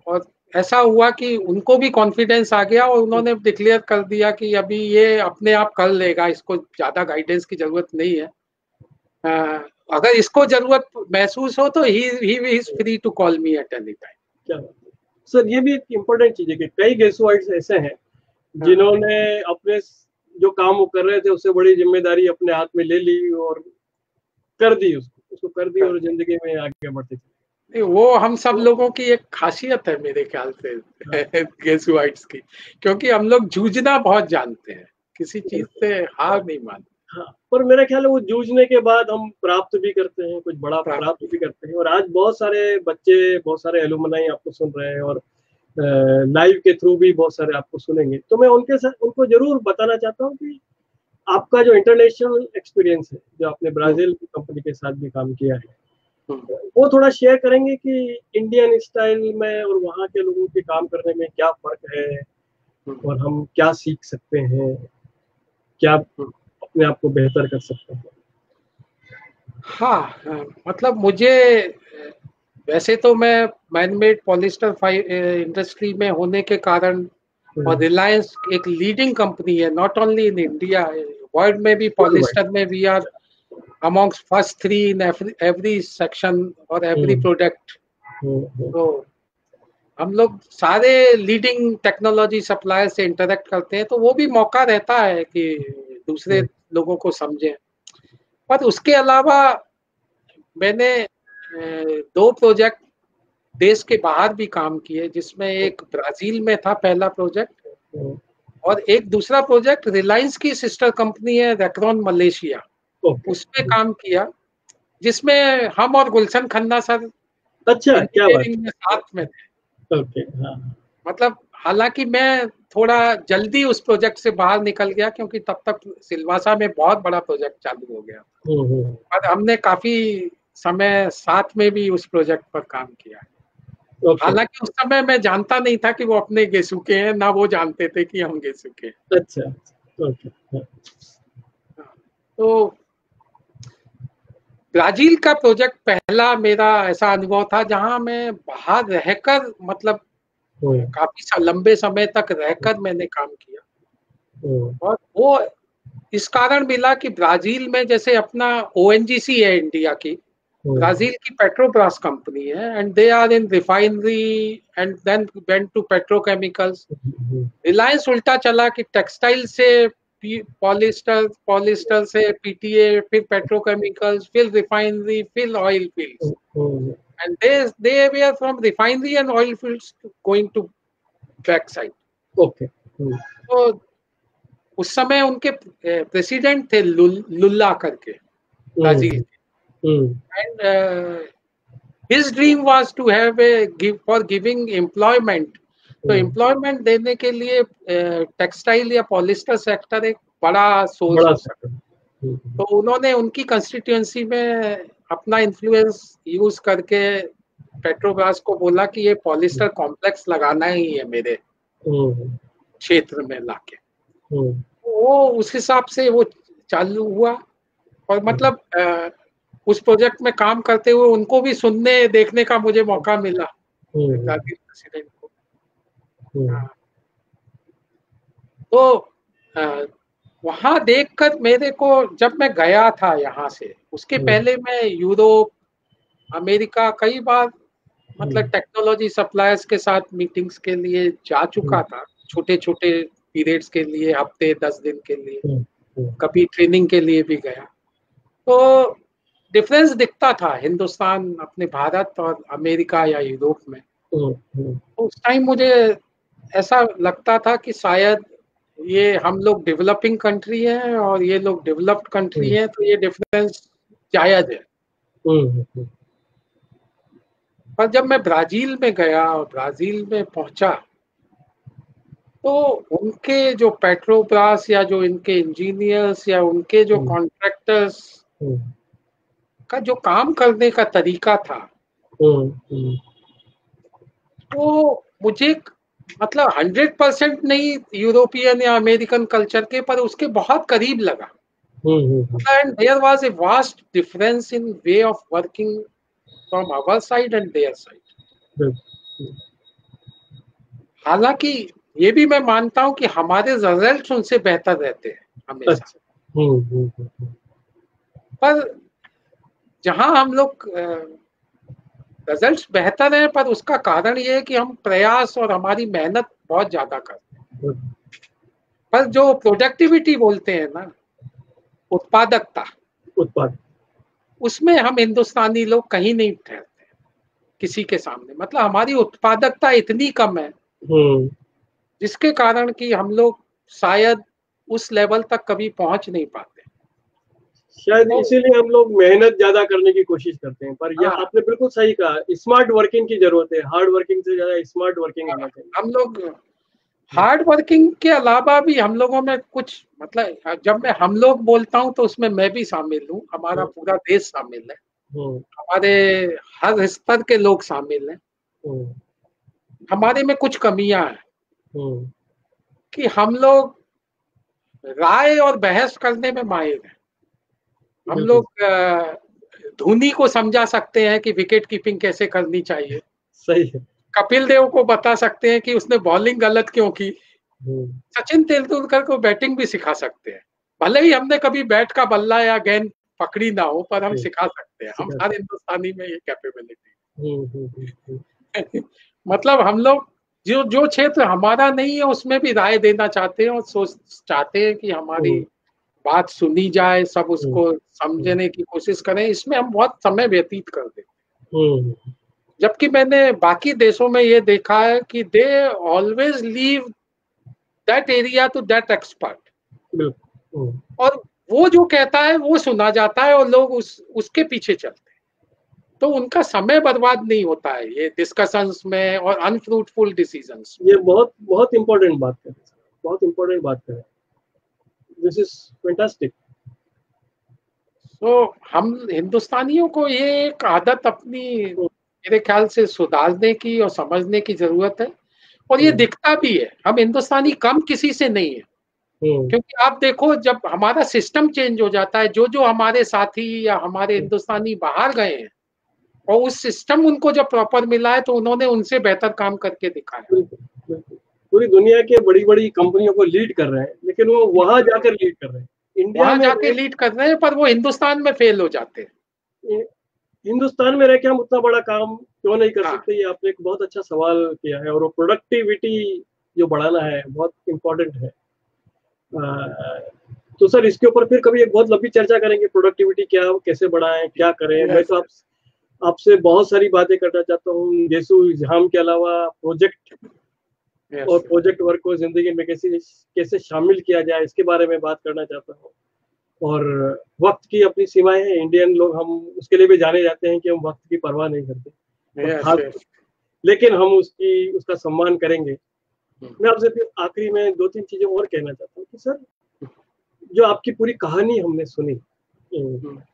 S2: और ऐसा हुआ कि उनको भी कॉन्फिडेंस आ गया और उन्होंने डिक्लेयर कर दिया कि अभी ये अपने आप कर लेगा इसको ज़्यादा गाइडेंस की ज़रूरत नहीं है। अगर इसको ज़रूरत महसूस हो तो he he is free to call me at any time
S1: sir ये भी एक इम्पोर्टेंट चीज़ है कि कई गेसुआइट्स ऐसे हैं हाँ। जिन्होंने अपने जो काम वो कर रहे थे उससे बड़ी ज़िम्मेदारी अपने हाथ में ले ली और कर दी उसको। उसको कर दी हाँ। और ज़िंदगी में आगे बढ़ते चले
S2: नहीं वो हम सब लोगों की एक खासियत है मेरे ख्याल से गेसुआइट्स की क्योंकि हम लोग जूझना बहुत जानते हैं किसी चीज़ से हार नहीं मानते।
S1: हाँ पर मेरा ख्याल है वो जूझने के बाद हम प्राप्त भी करते हैं कुछ बड़ा प्राप्त भी करते हैं। और आज बहुत सारे बच्चे बहुत सारे एलुमनाई आपको सुन रहे हैं और लाइव के थ्रू भी बहुत सारे आपको सुनेंगे। तो मैं उनके साथ उनको ज़रूर बताना चाहता हूँ कि आपका जो इंटरनेशनल एक्सपीरियंस है जो आपने ब्राज़ील की कंपनी के साथ भी काम किया है वो थोड़ा शेयर करेंगे कि इंडियन स्टाइल में और वहाँ के लोगों के काम करने में क्या फ़र्क है और हम क्या सीख सकते हैं क्या अपने आप को बेहतर कर सकते हैं
S2: हाँ, हाँ मतलब मुझे वैसे तो मैं मैनमेड पॉलिस्टर इंडस्ट्री में होने के कारण और रिलायंस एक लीडिंग कंपनी है not only in India world में भी पॉलिस्टर में we are amongst first three in every, every section or every hmm. product hmm. तो हम लोग सारे लीडिंग टेक्नोलॉजी सप्लायर से इंटरेक्ट करते हैं तो वो भी मौका रहता है कि दूसरे. लोगों को समझें। पर उसके अलावा मैंने दो प्रोजेक्ट देश के बाहर भी काम किए जिसमें एक ब्राज़ील में था पहला प्रोजेक्ट और एक दूसरा प्रोजेक्ट रिलायंस की सिस्टर कंपनी है रेक्रॉन मलेशिया। उसमें काम किया जिसमें हम और गुलशन खन्ना सर
S1: अच्छा क्या बात
S2: साथ में थे। ओके हाँ। मतलब हालाँकि मैं थोड़ा जल्दी उस प्रोजेक्ट से बाहर निकल गया क्योंकि तब तक सिलवासा में बहुत बड़ा प्रोजेक्ट चालू हो गया हम्म, हम्म। और हमने काफ़ी समय साथ में भी उस प्रोजेक्ट पर काम किया हालाँकि उस समय मैं जानता नहीं था कि वो अपने गेसुके हैं ना वो जानते थे कि हम गेसुके हैं अच्छा हाँ। तो ब्राज़ील का प्रोजेक्ट पहला मेरा ऐसा अनुभव था जहाँ मैं बाहर रहकर मतलब। काफ़ी लंबे समय तक रहकर मैंने काम किया। और वो इस कारण मिला कि ब्राज़ील में जैसे अपना ओएनजीसी है इंडिया की। ब्राज़ील की पेट्रोब्रास कंपनी है and they are in refinery and then went to petrochemicals Reliance उल्टा चला कि टेक्सटाइल से पॉलिस्टर पॉलिस्टर से पीटीए फिर पेट्रोकेमिकल्स फिर रिफाइनरी फिर oil fields and they they were from refinery and oil fields going to back side
S1: okay. Hmm.
S2: तो उस समय उनके प्रेसिडेंट थे लुल्ला करके Brazil and his dream was to have a give for giving employment तो employment. देने के लिए टेक्सटाइल या पॉलिस्टर सेक्टर एक बड़ा सोर्स हम्म। तो उन्होंने उनकी कंस्टिट्यूएंसी में अपना इन्फ्लुएंस यूज़ करके पेट्रोब्रास को बोला कि ये पॉलिस्टर कॉम्प्लेक्स लगाना ही है मेरे हम्म। क्षेत्र में लाके। तो वो उस हिसाब से वो चालू हुआ और मतलब उस प्रोजेक्ट में काम करते हुए उनको भी सुनने देखने का मुझे मौका मिला। प्रेसिडेंट हाँ। तो वहाँ देखकर मेरे को जब मैं गया था यहाँ से उसके हम्म। पहले मैं यूरोप अमेरिका कई बार मतलब टेक्नोलॉजी हम्म। सप्लायर्स के साथ मीटिंग्स के लिए जा चुका हम्म। था छोटे छोटे पीरियड्स के लिए हफ़्ते दस दिन के लिए कभी ट्रेनिंग के लिए भी गया तो डिफरेंस दिखता था हिंदुस्तान अपने भारत और अमेरिका या यूरोप में तो उस टाइम मुझे ऐसा लगता था कि शायद ये हम लोग डेवलपिंग कंट्री है और ये लोग डेवलप्ड कंट्री है तो ये डिफरेंस जायज़ है। पर जब मैं ब्राज़ील में गया और ब्राज़ील में पहुँचा तो उनके जो पेट्रोब्रास या जो इनके इंजीनियर्स या उनके जो कॉन्ट्रैक्टर्स का जो काम करने का तरीका था तो मुझे मतलब हंड्रेड परसेंट नहीं यूरोपियन या अमेरिकन कल्चर के पर उसके बहुत करीब लगा। And there was a vast difference in way of working from our side and their side हालाँकि ये भी मैं मानता हूँ कि हमारे रिज़ल्ट उनसे बेहतर रहते हैं हमेशा। अच्छा। पर जहाँ हम लोग रिजल्ट्स बेहतर है पर उसका कारण ये है कि हम प्रयास और हमारी मेहनत बहुत ज़्यादा करते हैं। पर जो प्रोडक्टिविटी बोलते हैं ना उत्पादकता
S1: उत्पाद
S2: उसमें हम हिंदुस्तानी लोग कहीं नहीं ठहरते किसी के सामने। मतलब हमारी उत्पादकता इतनी कम है हम्म। जिसके कारण कि हम लोग शायद उस लेवल तक कभी पहुँच नहीं पाते।
S1: शायद इसीलिए हम लोग मेहनत ज़्यादा करने की कोशिश करते हैं पर यह हाँ, आपने बिल्कुल सही कहा स्मार्ट वर्किंग की ज़रूरत है हार्ड वर्किंग से ज़्यादा स्मार्ट वर्किंग होना चाहिए।
S2: हम लोग हार्ड वर्किंग के अलावा भी हम लोगों में कुछ मतलब जब मैं हम लोग बोलता हूँ तो उसमें मैं भी शामिल हूँ हमारा हाँ। पूरा देश शामिल है। हाँ। हमारे हर स्तर के लोग शामिल हैं। हमारे में कुछ कमियाँ हैं। कि हम लोग राय और बहस करने में माहिर हैं। हम लोग धोनी को समझा सकते हैं कि विकेट कीपिंग कैसे करनी चाहिए।
S1: सही है।
S2: कपिल देव को बता सकते हैं कि उसने बॉलिंग गलत क्यों की। हम्म। सचिन तेंदुलकर को बैटिंग भी सिखा सकते हैं। भले ही हमने कभी बैट का बल्ला या गेंद पकड़ी ना हो पर हम सिखा सकते हैं। हम हर हिंदुस्तानी में ये कैपेबिलिटी हम्म, हम्म, मतलब हम लोग जो जो क्षेत्र हमारा नहीं है उसमें भी राय देना चाहते हैं और सोच चाहते हैं कि हमारी बात सुनी जाए सब उसको हम्म। समझने की कोशिश करें इसमें हम बहुत समय व्यतीत कर देते हम्म। जबकि मैंने बाकी देशों में ये देखा है कि they always leave that area to that expert और वो जो कहता है वो सुना जाता है और लोग उस उसके पीछे चलते हैं। तो उनका समय बर्बाद नहीं होता है ये डिस्कशंस में और अनफ्रूटफुल डिसीजंस
S1: ये बहुत बहुत इंपॉर्टेंट बात है बहुत इंपॉर्टेंट बात है दिस इज़ फैंटास्टिक
S2: तो हम हिंदुस्तानियों को ये एक आदत अपनी मेरे ख्याल से सुधारने की और समझने की ज़रूरत है और ये हम्म। दिखता भी है हम हिंदुस्तानी कम किसी से नहीं है हम्म। क्योंकि आप देखो जब हमारा सिस्टम चेंज हो जाता है जो जो हमारे साथी या हमारे हम्म। हिंदुस्तानी बाहर गए हैं और उस सिस्टम उनको जब प्रॉपर मिला है तो उन्होंने उनसे बेहतर काम करके दिखाया
S1: पूरी दुनिया के बड़ी बड़ी कंपनियों को लीड कर रहे हैं लेकिन वो वहाँ जाकर लीड कर रहे हैं।
S2: इंडिया में जाके लीड कर रहे हैं पर वो हिंदुस्तान में फेल हो जाते हैं।
S1: हिंदुस्तान में रह के हम उतना बड़ा काम क्यों नहीं कर हाँ। सकते? ये आपने एक बहुत अच्छा सवाल किया है और वो प्रोडक्टिविटी जो बढ़ाना है बहुत इम्पोर्टेंट है। तो सर इसके ऊपर फिर कभी एक बहुत लंबी चर्चा करेंगे प्रोडक्टिविटी क्या कैसे बढ़ाएँ क्या करें? मैं तो आप आपसे बहुत सारी बातें करना चाहता हूँ। गेसू झाम के अलावा प्रोजेक्ट और प्रोजेक्ट वर्क को ज़िंदगी में कैसे कैसे शामिल किया जाए इसके बारे में बात करना चाहता हूँ। और वक्त की अपनी सीमाएँ हैं इंडियन लोग हम उसके लिए भी जाने जाते हैं कि हम वक्त की परवाह नहीं करते। लेकिन हम उसकी उसका सम्मान करेंगे। Hmm. मैं आपसे फिर आखिरी में दो तीन चीज़ें और कहना चाहता हूँ कि सर जो आपकी पूरी कहानी हमने सुनी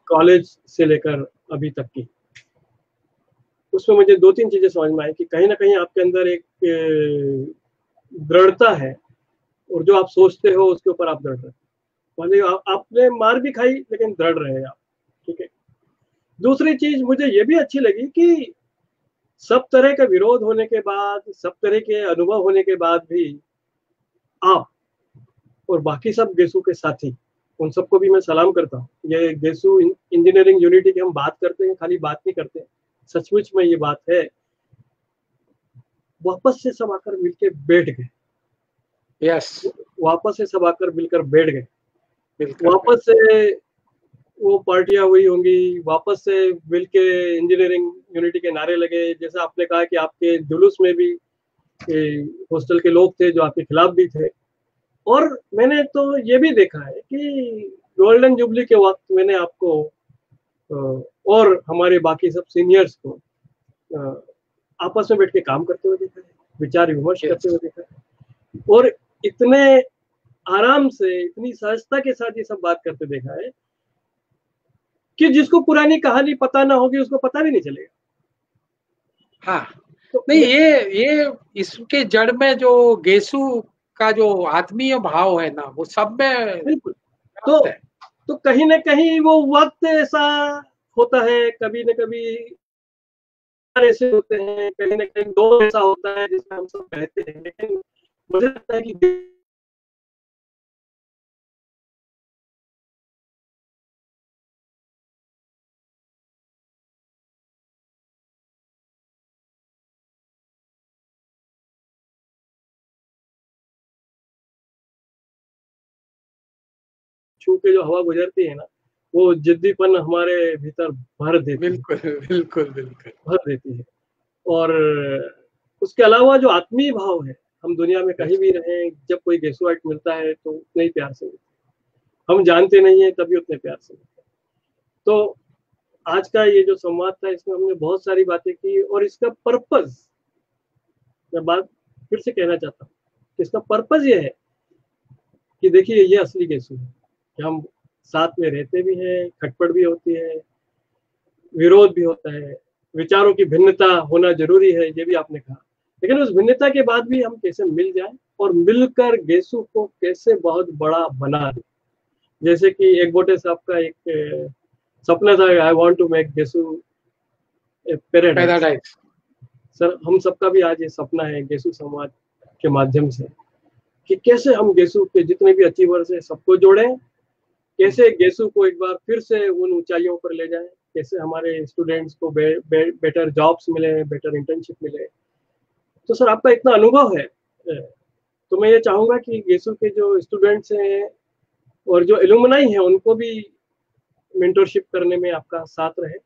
S1: कॉलेज hmm. से लेकर अभी तक की उसमें मुझे दो तीन चीज़ें समझ में आई कि कहीं ना कहीं आपके अंदर एक दृढ़ता है और जो आप सोचते हो उसके ऊपर आप दृढ़ रहे आपने मार भी खाई, लेकिन दृढ़ रहे आप, ठीक है? दूसरी चीज़ मुझे ये भी अच्छी लगी कि सब तरह का विरोध होने के बाद, सब तरह के अनुभव होने के बाद भी आप और बाकी सब गेसू के साथी, उन सबको भी मैं सलाम करता हूँ। ये गेसू इंजीनियरिंग यूनिटी की हम बात करते हैं, खाली बात नहीं करते सचमुच में ये बात है वापस से सब आकर मिलकर बैठ गए।
S2: यस
S1: वापस से सब आकर मिलकर बैठ गए। वापस से वो पार्टियाँ हुई होंगी वापस से मिलके इंजीनियरिंग यूनिटी के नारे लगे। जैसा आपने कहा कि आपके जुलूस में भी हॉस्टल के लोग थे जो आपके खिलाफ भी थे। और मैंने तो ये भी देखा है कि गोल्डन जुबली के वक्त मैंने आपको और हमारे बाकी सब सीनियर्स को आपस में बैठ के काम करते हुए देखा है विचार विमर्श करते हुए देखा है। और इतने आराम से इतनी सहजता के साथ ये सब बात करते देखा है कि जिसको पुरानी कहानी पता ना होगी उसको पता भी नहीं चलेगा।
S2: हाँ। तो नहीं ये ये इसके जड़ में जो गेसु का जो आत्मीय भाव है ना वो सब में
S1: बिल्कुल। तो तो कहीं ना कहीं वो वक्त ऐसा होता है कभी न कभी ऐसे होते हैं, कहीं ना कहीं दो ऐसा होता है जिसमें हम सब कहते हैं, लेकिन मुझे लगता है कि छू के जो हवा गुजरती है ना वो जिद्दीपन हमारे भीतर भर देती
S2: बिल्कुल बिल्कुल बिल्कुल।
S1: भर देती है। और उसके अलावा जो आत्मीय भाव है हम दुनिया में कहीं भी रहे जब कोई गेसुआइट मिलता है तो उतने ही प्यार से हम जानते नहीं है तभी उतने प्यार से तो आज का ये जो संवाद था इसमें हमने बहुत सारी बातें की और इसका पर्पज मैं बात फिर से कहना चाहता हूँ इसका पर्पज ये है कि देखिए ये असली गेसू है। कि हम साथ में रहते भी हैं खटपट भी होती है विरोध भी होता है विचारों की भिन्नता होना ज़रूरी है ये भी आपने कहा। लेकिन उस भिन्नता के बाद भी हम कैसे मिल जाए और मिलकर गेसू को कैसे बहुत बड़ा बना दे जैसे कि एक बोटे साहब का एक सपना था I want to make Gesu paradise sir हम सबका भी आज ये सपना है गेसु समाज के माध्यम से कि कैसे हम गेसू के जितने भी अचीवर्स है सबको जोड़ें कैसे गेसू को एक बार फिर से उन ऊंचाइयों पर ले जाए? कैसे हमारे स्टूडेंट्स को बे, बे, बेटर जॉब्स मिले बेटर इंटर्नशिप मिले? तो सर आपका इतना अनुभव है। तो मैं ये चाहूँगा कि गेसू के जो स्टूडेंट्स हैं और जो एलुमनाई हैं उनको भी मेंटरशिप करने में आपका साथ रहे।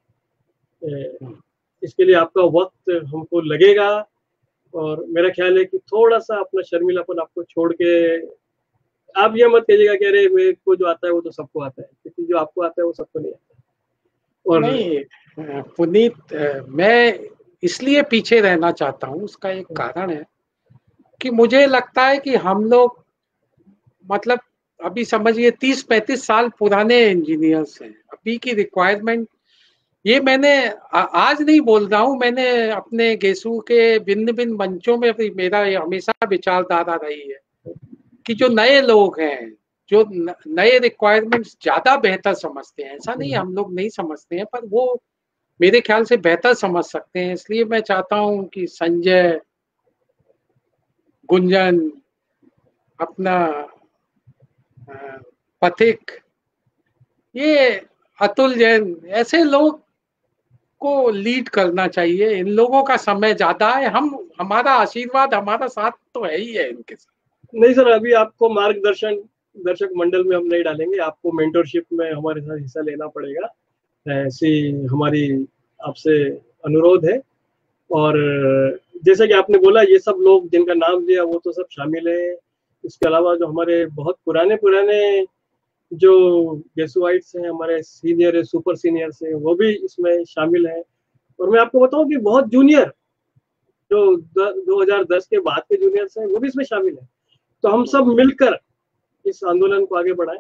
S1: इसके लिए आपका वक्त हमको लगेगा और मेरा ख्याल है कि थोड़ा सा अपना शर्मिलापन आपको छोड़ के आप ये मत कहिएगा कि अरे मेरे को जो आता है वो तो सबको आता है, क्योंकि जो आपको आता है वो सबको नहीं आता।
S2: और नहीं पुनीत मैं इसलिए पीछे रहना चाहता हूँ, उसका एक कारण है कि मुझे लगता है कि हम लोग मतलब अभी समझिए तीस पैंतीस साल पुराने इंजीनियर्स हैं। अभी की रिक्वायरमेंट ये मैंने आज नहीं बोल रहा हूँ, मैंने अपने गेसू के भिन्न भिन्न मंचों में मेरा हमेशा विचारधारा रही है। कि जो नए लोग हैं जो नए रिक्वायरमेंट्स ज़्यादा बेहतर समझते हैं। ऐसा नहीं हम लोग नहीं समझते हैं पर वो मेरे ख्याल से बेहतर समझ सकते हैं। इसलिए मैं चाहता हूँ कि संजय गुंजन अपना पथिक ये अतुल जैन ऐसे लोग को लीड करना चाहिए। इन लोगों का समय ज़्यादा है। हम हमारा आशीर्वाद हमारा साथ तो है ही है इनके साथ।
S1: नहीं सर, अभी आपको मार्गदर्शन दर्शक मंडल में हम नहीं डालेंगे। आपको मेंटरशिप में हमारे साथ हिस्सा लेना पड़ेगा। ऐसी हमारी आपसे अनुरोध है। और जैसा कि आपने बोला, ये सब लोग जिनका नाम लिया वो तो सब शामिल है। इसके अलावा जो हमारे बहुत पुराने पुराने जो गेसुआइट्स हैं, हमारे सीनियर है, सुपर सीनियर्स हैं, वो भी इसमें शामिल हैं। और मैं आपको बताऊँ कि बहुत जूनियर, जो 2010 के बाद के जूनियर्स हैं, वो भी इसमें शामिल है। तो हम सब मिलकर इस आंदोलन को आगे बढ़ाएँ।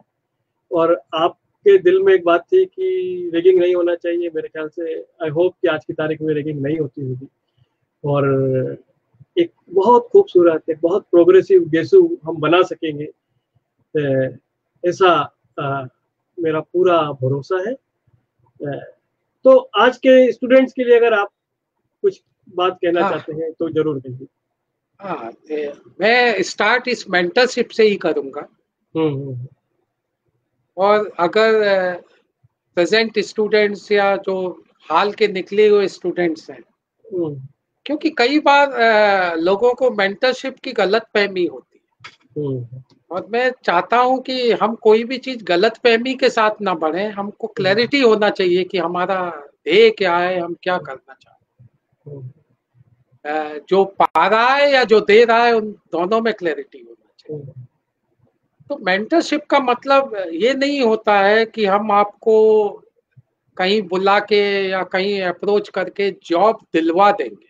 S1: और आपके दिल में एक बात थी कि रेगिंग नहीं होना चाहिए। मेरे ख्याल से आई होप कि आज की तारीख में रेगिंग नहीं होती होगी। और एक बहुत खूबसूरत एक बहुत प्रोग्रेसिव गेसू हम बना सकेंगे। ऐसा मेरा पूरा भरोसा है। तो आज के स्टूडेंट्स के लिए अगर आप कुछ बात कहना हाँ। चाहते हैं तो ज़रूर कहिए।
S2: हाँ मैं स्टार्ट इस मेंटरशिप से ही करूँगा। हम्म, हम्म, हम्म। और अगर प्रेजेंट स्टूडेंट्स या जो हाल के निकले हुए स्टूडेंट्स हैं क्योंकि कई बार लोगों को मेंटरशिप की गलत फहमी होती है। और मैं चाहता हूँ कि हम कोई भी चीज़ गलत फहमी के साथ ना बढ़े हमको क्लैरिटी होना चाहिए कि हमारा ध्येय क्या है हम क्या करना चाहते हैं। जो पा रहा है या जो दे रहा है उन दोनों में क्लैरिटी होना चाहिए। तो मेंटरशिप का मतलब ये नहीं होता है कि हम आपको कहीं बुला के या कहीं अप्रोच करके जॉब दिलवा देंगे।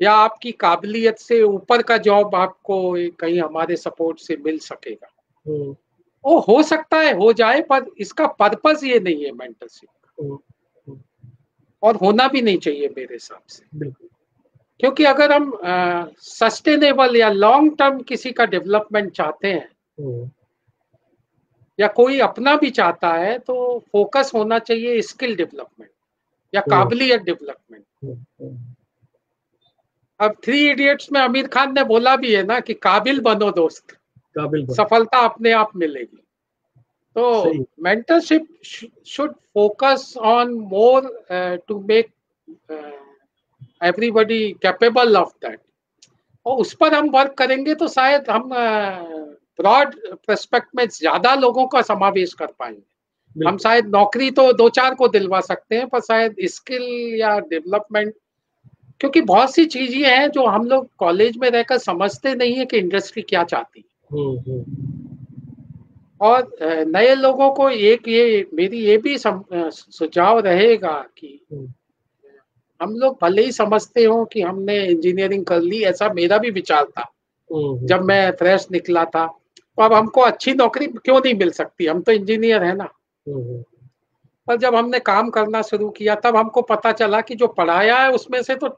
S2: या आपकी काबिलियत से ऊपर का जॉब आपको कहीं हमारे सपोर्ट से मिल सकेगा। वो हो सकता है हो जाए पर इसका पर्पस ये नहीं है मेंटरशिप और होना भी नहीं चाहिए मेरे हिसाब से। क्योंकि अगर हम सस्टेनेबल या लॉन्ग टर्म किसी का डेवलपमेंट चाहते हैं या कोई अपना भी चाहता है तो फोकस होना चाहिए स्किल डेवलपमेंट या काबिलियत डेवलपमेंट अब थ्री इडियट्स में आमिर खान ने बोला भी है ना कि काबिल बनो दोस्त। काबिल सफलता अपने आप मिलेगी। तो mentorship should focus on more to make everybody capable of that और उस पर हम वर्क करेंगे तो शायद हम ब्रॉड uh, प्रस्पेक्ट में ज़्यादा लोगों का समावेश कर पाएँगे। हम शायद नौकरी तो दो चार को दिलवा सकते हैं पर शायद स्किल या डेवलपमेंट क्योंकि बहुत सी चीज़ें हैं जो हम लोग कॉलेज में रहकर समझते नहीं है कि इंडस्ट्री क्या चाहती है। हम्म, हम्म। और नए लोगों को एक ये मेरी ये भी सुझाव रहेगा कि हम्म। हम लोग भले ही समझते हो कि हमने इंजीनियरिंग कर ली ऐसा मेरा भी विचार था। जब मैं फ्रेश निकला था तो अब हमको अच्छी नौकरी क्यों नहीं मिल सकती? हम तो इंजीनियर है ना। पर जब हमने काम करना शुरू किया तब हमको पता चला कि जो पढ़ाया है उसमें से तो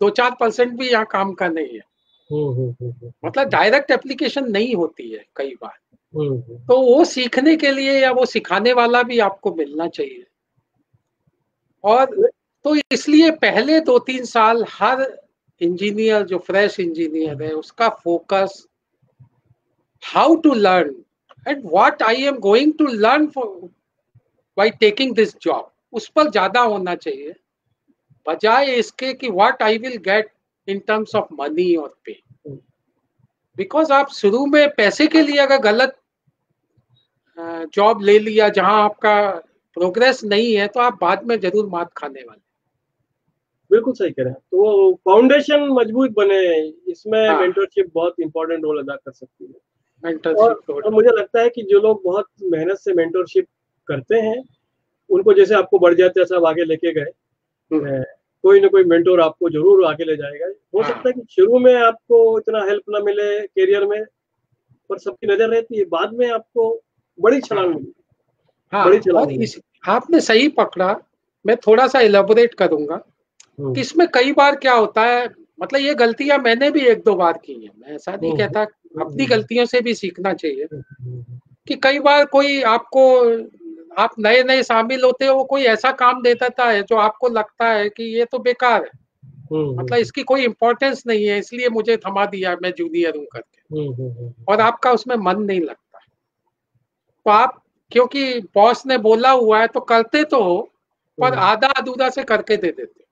S2: दो चार परसेंट भी यहाँ काम का नहीं है। मतलब डायरेक्ट एप्लीकेशन नहीं होती है कई बार। तो वो सीखने के लिए या वो सिखाने वाला भी आपको मिलना चाहिए। और तो इसलिए पहले दो तीन साल हर इंजीनियर जो फ्रेश इंजीनियर है उसका focus how to learn and what I am going to learn for by taking this job. उस पर ज़्यादा होना चाहिए बजाय इसके कि what I will get in terms of money और पे। बिकॉज़ आप शुरू में पैसे के लिए अगर गलत जॉब ले लिया जहाँ आपका प्रोग्रेस नहीं है तो आप बाद में ज़रूर मात खाने वाले
S1: बिल्कुल सही कह रहे हैं तो फाउंडेशन मज़बूत बने इसमें हाँ. मेंटरशिप बहुत इंपॉर्टेंट रोल अदा कर सकती है मेंटरशिप और, और मुझे लगता है कि जो लोग बहुत मेहनत से मेंटरशिप करते हैं उनको जैसे आपको बढ़ जाते सब आगे लेके गए हम्म। कोई ना कोई मेंटोर आपको ज़रूर आगे ले जाएगा हो हाँ। सकता है कि शुरू में आपको इतना हेल्प ना मिले करियर में पर सबकी नज़र रहती है बाद में आपको बड़ी छलांग मिली
S2: हाँ, बड़ी छलांग इस, आपने सही पकड़ा। मैं थोड़ा सा इलेबोरेट करूँगा हम्म। कि इसमें कई बार क्या होता है मतलब ये गलतियाँ मैंने भी एक दो बार की है। मैं ऐसा नहीं हम्म। कहता अपनी गलतियों से भी सीखना चाहिए हम्म, कि कई बार कोई आपको आप नए नए शामिल होते हो वो कोई ऐसा काम दे देता है जो आपको लगता है कि ये तो बेकार है। हम्म, मतलब इसकी कोई इम्पोर्टेंस नहीं है इसलिए मुझे थमा दिया मैं जूनियर हूँ करके। हम्म, हम्म, और आपका उसमें मन नहीं लगता। तो आप क्योंकि बॉस ने बोला हुआ है तो करते तो हो पर आधा अधूरा से करके दे देते।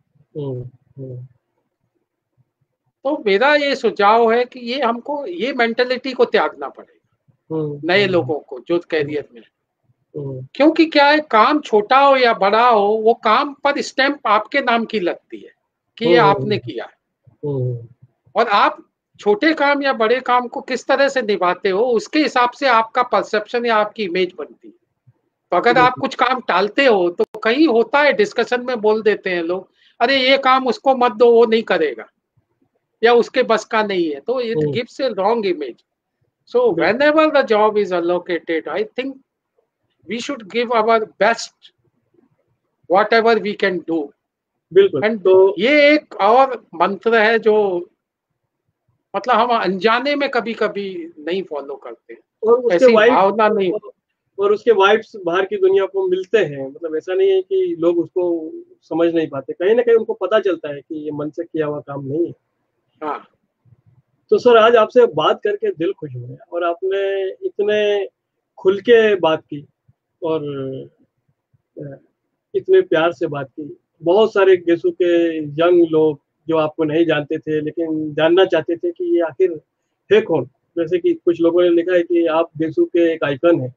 S2: तो मेरा ये सुझाव है कि ये हमको ये मेंटेलिटी को त्यागना पड़ेगा नए लोगों को जो कैरियर में। क्योंकि क्या है काम छोटा हो या बड़ा हो वो काम पर स्टैंप आपके नाम की लगती है कि ये हम्म। आपने किया है। हम्म। और आप छोटे काम या बड़े काम को किस तरह से निभाते हो उसके हिसाब से आपका परसेप्शन या आपकी इमेज बनती है। तो अगर आप कुछ काम टालते हो तो कहीं होता है डिस्कशन में बोल देते हैं लोग अरे ये काम उसको मत दो वो नहीं करेगा। या उसके बस का नहीं है। तो it gives a wrong image so whenever the job is allocated I think we should give our best whatever we can do बिल्कुल। एंड तो ये एक और मंत्र है जो मतलब हम अनजाने में कभी कभी नहीं फॉलो करते और उसके भावना नहीं।
S1: और उसके वाइब्स बाहर की दुनिया को मिलते हैं मतलब ऐसा नहीं है कि लोग उसको समझ नहीं पाते। कहीं ना कहीं उनको पता चलता है कि ये मन से किया हुआ काम नहीं है। हाँ। तो सर आज आपसे बात करके दिल खुश हो गया और आपने इतने खुल के बात की और इतने प्यार से बात की। बहुत सारे गेसू के यंग लोग जो आपको नहीं जानते थे लेकिन जानना चाहते थे कि ये आखिर है कौन? जैसे कि कुछ लोगों ने लिखा है कि आप गेसू के एक आइकन है।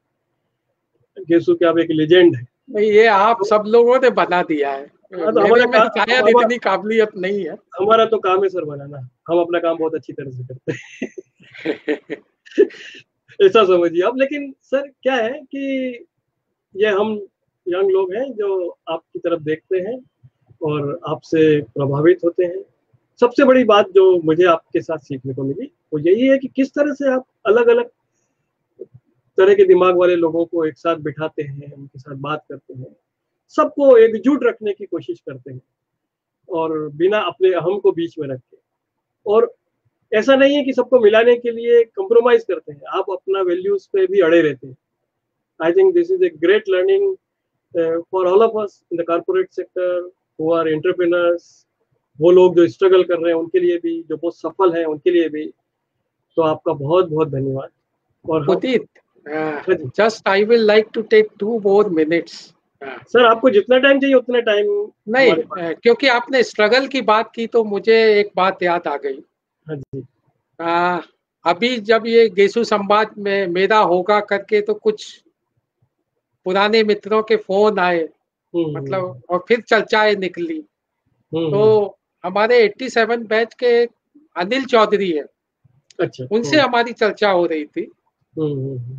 S1: गेसू के आप एक लेजेंड है।
S2: ये आप सब लोगों ने बना दिया है। हाँ, तो हमारा शायद इतनी काबिलियत नहीं है।
S1: हमारा तो काम है सर बनाना। हम अपना काम बहुत अच्छी तरह से करते हैं। ऐसा समझिए आप। लेकिन सर क्या है कि ये हम यंग लोग हैं जो आपकी तरफ़ देखते हैं। और आपसे प्रभावित होते हैं। सबसे बड़ी बात जो मुझे आपके साथ सीखने को मिली, वो यही है कि किस तरह से आप अलग अलग तरह के दिमाग वाले लोगों को एक साथ बिठाते हैं, उनके साथ बात करते हैं। सबको एकजुट रखने की कोशिश करते हैं और बिना अपने अहम को बीच में रख के। और ऐसा नहीं है कि सबको मिलाने के लिए कंप्रोमाइज करते हैं, आप अपना वैल्यूज़ पे भी अड़े रहते हैं। I think this is a great learning for all of us in the corporate sector who are entrepreneurs वो लोग जो स्ट्रगल कर रहे हैं उनके लिए भी जो बहुत सफल हैं उनके लिए भी। तो आपका बहुत बहुत धन्यवाद।
S2: और just I will like to take two more minutes
S1: sir आपको जितना टाइम चाहिए उतना टाइम
S2: नहीं क्योंकि आपने स्ट्रगल की बात की तो मुझे एक बात याद आ गई। हाँ जी। आ, अभी जब ये गेसु संवाद में मेरा होगा करके तो कुछ पुराने मित्रों के फ़ोन आए। मतलब हम्म। और फिर चर्चाएँ निकली। हम्म, तो हमारे 87 बैच के अनिल चौधरी है। अच्छा उनसे हमारी चर्चा हो रही थी।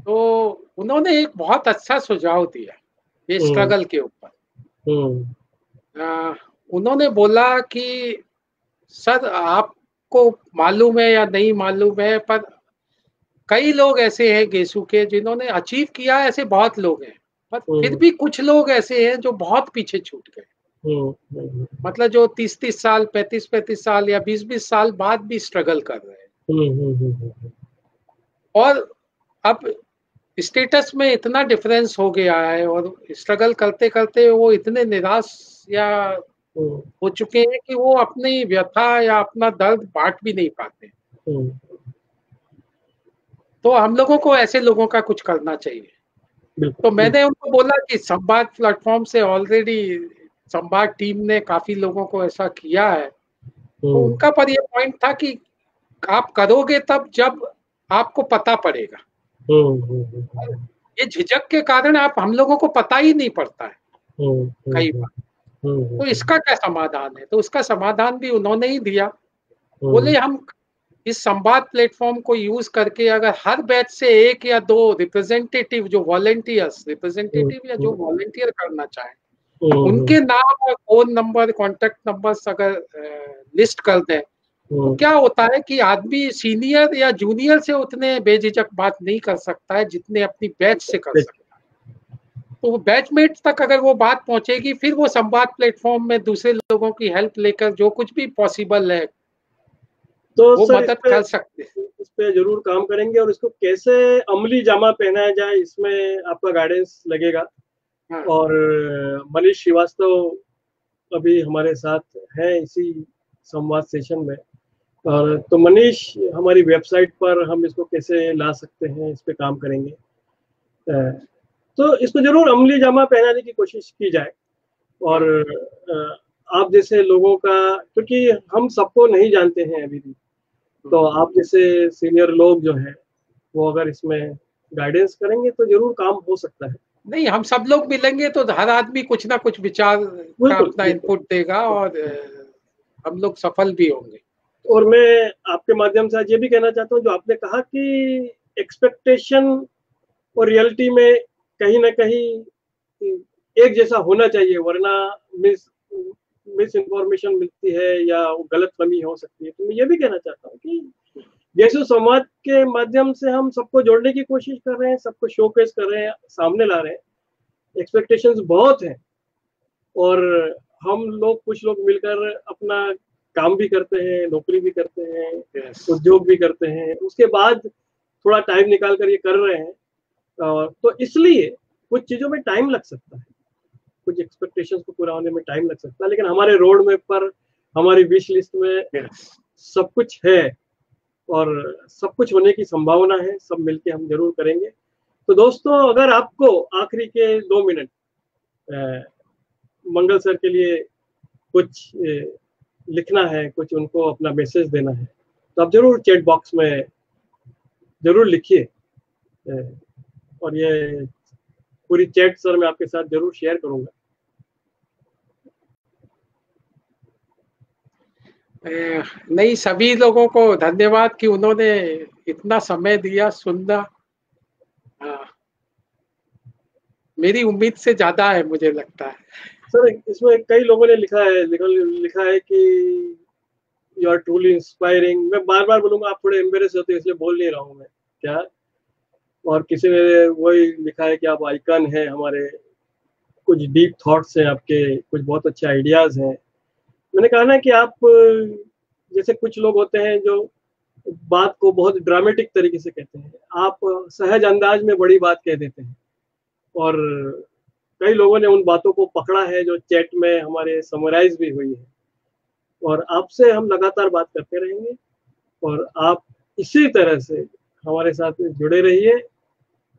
S2: तो उन्होंने एक बहुत अच्छा सुझाव दिया ये स्ट्रगल के ऊपर। उन्होंने बोला कि सर आपको मालूम है या नहीं मालूम है पर कई लोग ऐसे हैं गेसू के जिन्होंने अचीव किया ऐसे बहुत लोग हैं। पर फिर भी कुछ लोग ऐसे हैं जो बहुत पीछे छूट गए। मतलब जो तीस तीस साल पैंतीस पैंतीस साल या बीस बीस साल बाद भी स्ट्रगल कर रहे हैं। और अब स्टेटस में इतना डिफरेंस हो गया है और स्ट्रगल करते करते वो इतने निराश या हो चुके हैं कि वो अपनी व्यथा या अपना दर्द बांट भी नहीं पाते। तो हम लोगों को ऐसे लोगों का कुछ करना चाहिए। तो मैंने उनको बोला कि संवाद प्लेटफॉर्म से ऑलरेडी संवाद टीम ने काफ़ी लोगों को ऐसा किया है। तो उनका पर ये पॉइंट था कि आप करोगे तब जब आपको पता पड़ेगा। ये झिझक के कारण आप हम लोगों को पता ही नहीं पड़ता है। कई बार। तो इसका क्या समाधान है? तो उसका समाधान भी उन्होंने ही दिया। बोले हम इस संवाद प्लेटफॉर्म को यूज़ करके अगर हर बैच से एक या दो रिप्रेजेंटेटिव जो वॉलेंटियर्स रिप्रेजेंटेटिव या जो वॉलेंटियर करना चाहे उनके नाम और फ़ोन नंबर कॉन्टेक्ट नंबर अगर लिस्ट कर दें तो। क्या होता है कि आदमी सीनियर या जूनियर से उतने बेझिझक बात नहीं कर सकता है जितने अपनी बैच से कर सकता है। तो बैचमेट तक अगर वो बात पहुंचेगी फिर वो संवाद प्लेटफॉर्म में दूसरे लोगों की हेल्प लेकर जो कुछ भी पॉसिबल है
S1: तो वो मदद कर सकते हैं। इस पे ज़रूर काम करेंगे और इसको कैसे अमली जामा पहनाया जाए इसमें आपका गाइडेंस लगेगा। हाँ। और मनीष श्रीवास्तव अभी हमारे साथ है इसी संवाद सेशन में। और तो मनीष हमारी वेबसाइट पर हम इसको कैसे ला सकते हैं इस पे काम करेंगे। तो इसको ज़रूर अमली जामा पहनाने की कोशिश की जाए। और आप जैसे लोगों का क्योंकि हम सबको नहीं जानते हैं अभी भी। तो आप जैसे सीनियर लोग जो है वो अगर इसमें गाइडेंस करेंगे तो ज़रूर काम हो सकता है।
S2: नहीं हम सब लोग मिलेंगे तो हर आदमी कुछ ना कुछ विचार का अपना इनपुट देगा और हम लोग सफल भी होंगे।
S1: और मैं आपके माध्यम से आज ये भी कहना चाहता हूँ जो आपने कहा कि एक्सपेक्टेशन और रियलिटी में कहीं ना कहीं एक जैसा होना चाहिए वरना मिस मिस इन्फॉर्मेशन मिलती है या वो गलत फहमी हो सकती है। तो मैं ये भी कहना चाहता हूँ कि जैसे संवाद के माध्यम से हम सबको जोड़ने की कोशिश कर रहे हैं सबको शोकेस कर रहे हैं सामने ला रहे हैं एक्सपेक्टेशंस बहुत हैं और हम लोग कुछ लोग मिलकर अपना काम भी करते हैं नौकरी भी करते हैं yes. उद्योग भी करते हैं उसके बाद थोड़ा टाइम निकाल कर ये कर रहे हैं। तो इसलिए कुछ चीज़ों में टाइम लग सकता है। कुछ एक्सपेक्टेशंस को पूरा होने में टाइम लग सकता है लेकिन हमारे रोड मैप पर हमारी विश लिस्ट में yes. सब कुछ है और सब कुछ होने की संभावना है सब मिलके हम ज़रूर करेंगे तो दोस्तों अगर आपको आखिरी के दो मिनट मंगल सर के लिए कुछ ए, लिखना है कुछ उनको अपना मैसेज देना है तो आप ज़रूर चैट बॉक्स में ज़रूर लिखिए और ये पूरी चैट सर मैं आपके साथ ज़रूर शेयर करूँगा
S2: नहीं सभी लोगों को धन्यवाद कि उन्होंने इतना समय दिया सुनना। मेरी उम्मीद से ज़्यादा है मुझे लगता है।
S1: सर इसमें कई लोगों ने लिखा है लिखा, है कि यू आर ट्रूली इंस्पायरिंग मैं बार बार बोलूँगा आप थोड़े एम्बेरस होते इसलिए बोल नहीं रहा हूँ मैं। क्या? और किसी ने वही लिखा है कि आप आइकन हैं हमारे। कुछ डीप थॉट्स हैं आपके कुछ बहुत अच्छे आइडियाज़ हैं। मैंने कहा ना कि आप, जैसे कुछ लोग होते हैं जो बात को बहुत ड्रामेटिक तरीके से कहते हैं। आप सहज अंदाज में बड़ी बात कह देते हैं। और कई लोगों ने उन बातों को पकड़ा है जो चैट में हमारे समराइज भी हुई है। और आपसे हम लगातार बात करते रहेंगे और आप इसी तरह से हमारे साथ जुड़े रहिए,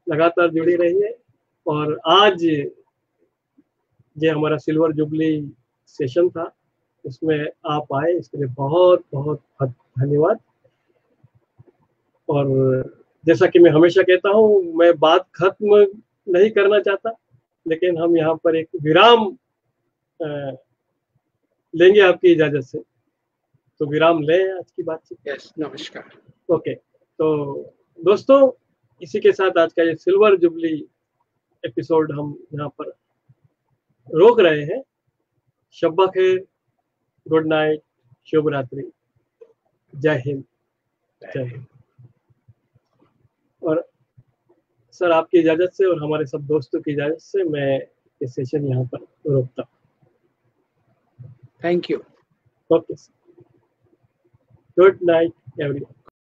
S1: लगातार जुड़े रहिए। और आज ये हमारा सिल्वर जुबली सेशन था। इसमें आप आए इसके लिए बहुत बहुत धन्यवाद। और जैसा कि मैं हमेशा कहता हूँ मैं बात खत्म नहीं करना चाहता लेकिन हम यहाँ पर एक विराम लेंगे आपकी इजाज़त से। तो विराम लें आज की बातचीत।
S2: यस नमस्कार।
S1: ओके तो दोस्तों इसी के साथ आज का ये सिल्वर जुबली एपिसोड हम यहाँ पर रोक रहे हैं। शब्बा खैर। गुड नाइट शुभ रात्रि। जय हिंद। जय हिंद। और सर आपकी इजाज़त से और हमारे सब दोस्तों की इजाज़त से मैं ये सेशन यहाँ पर रोकता
S2: thank you
S1: okay good night everyone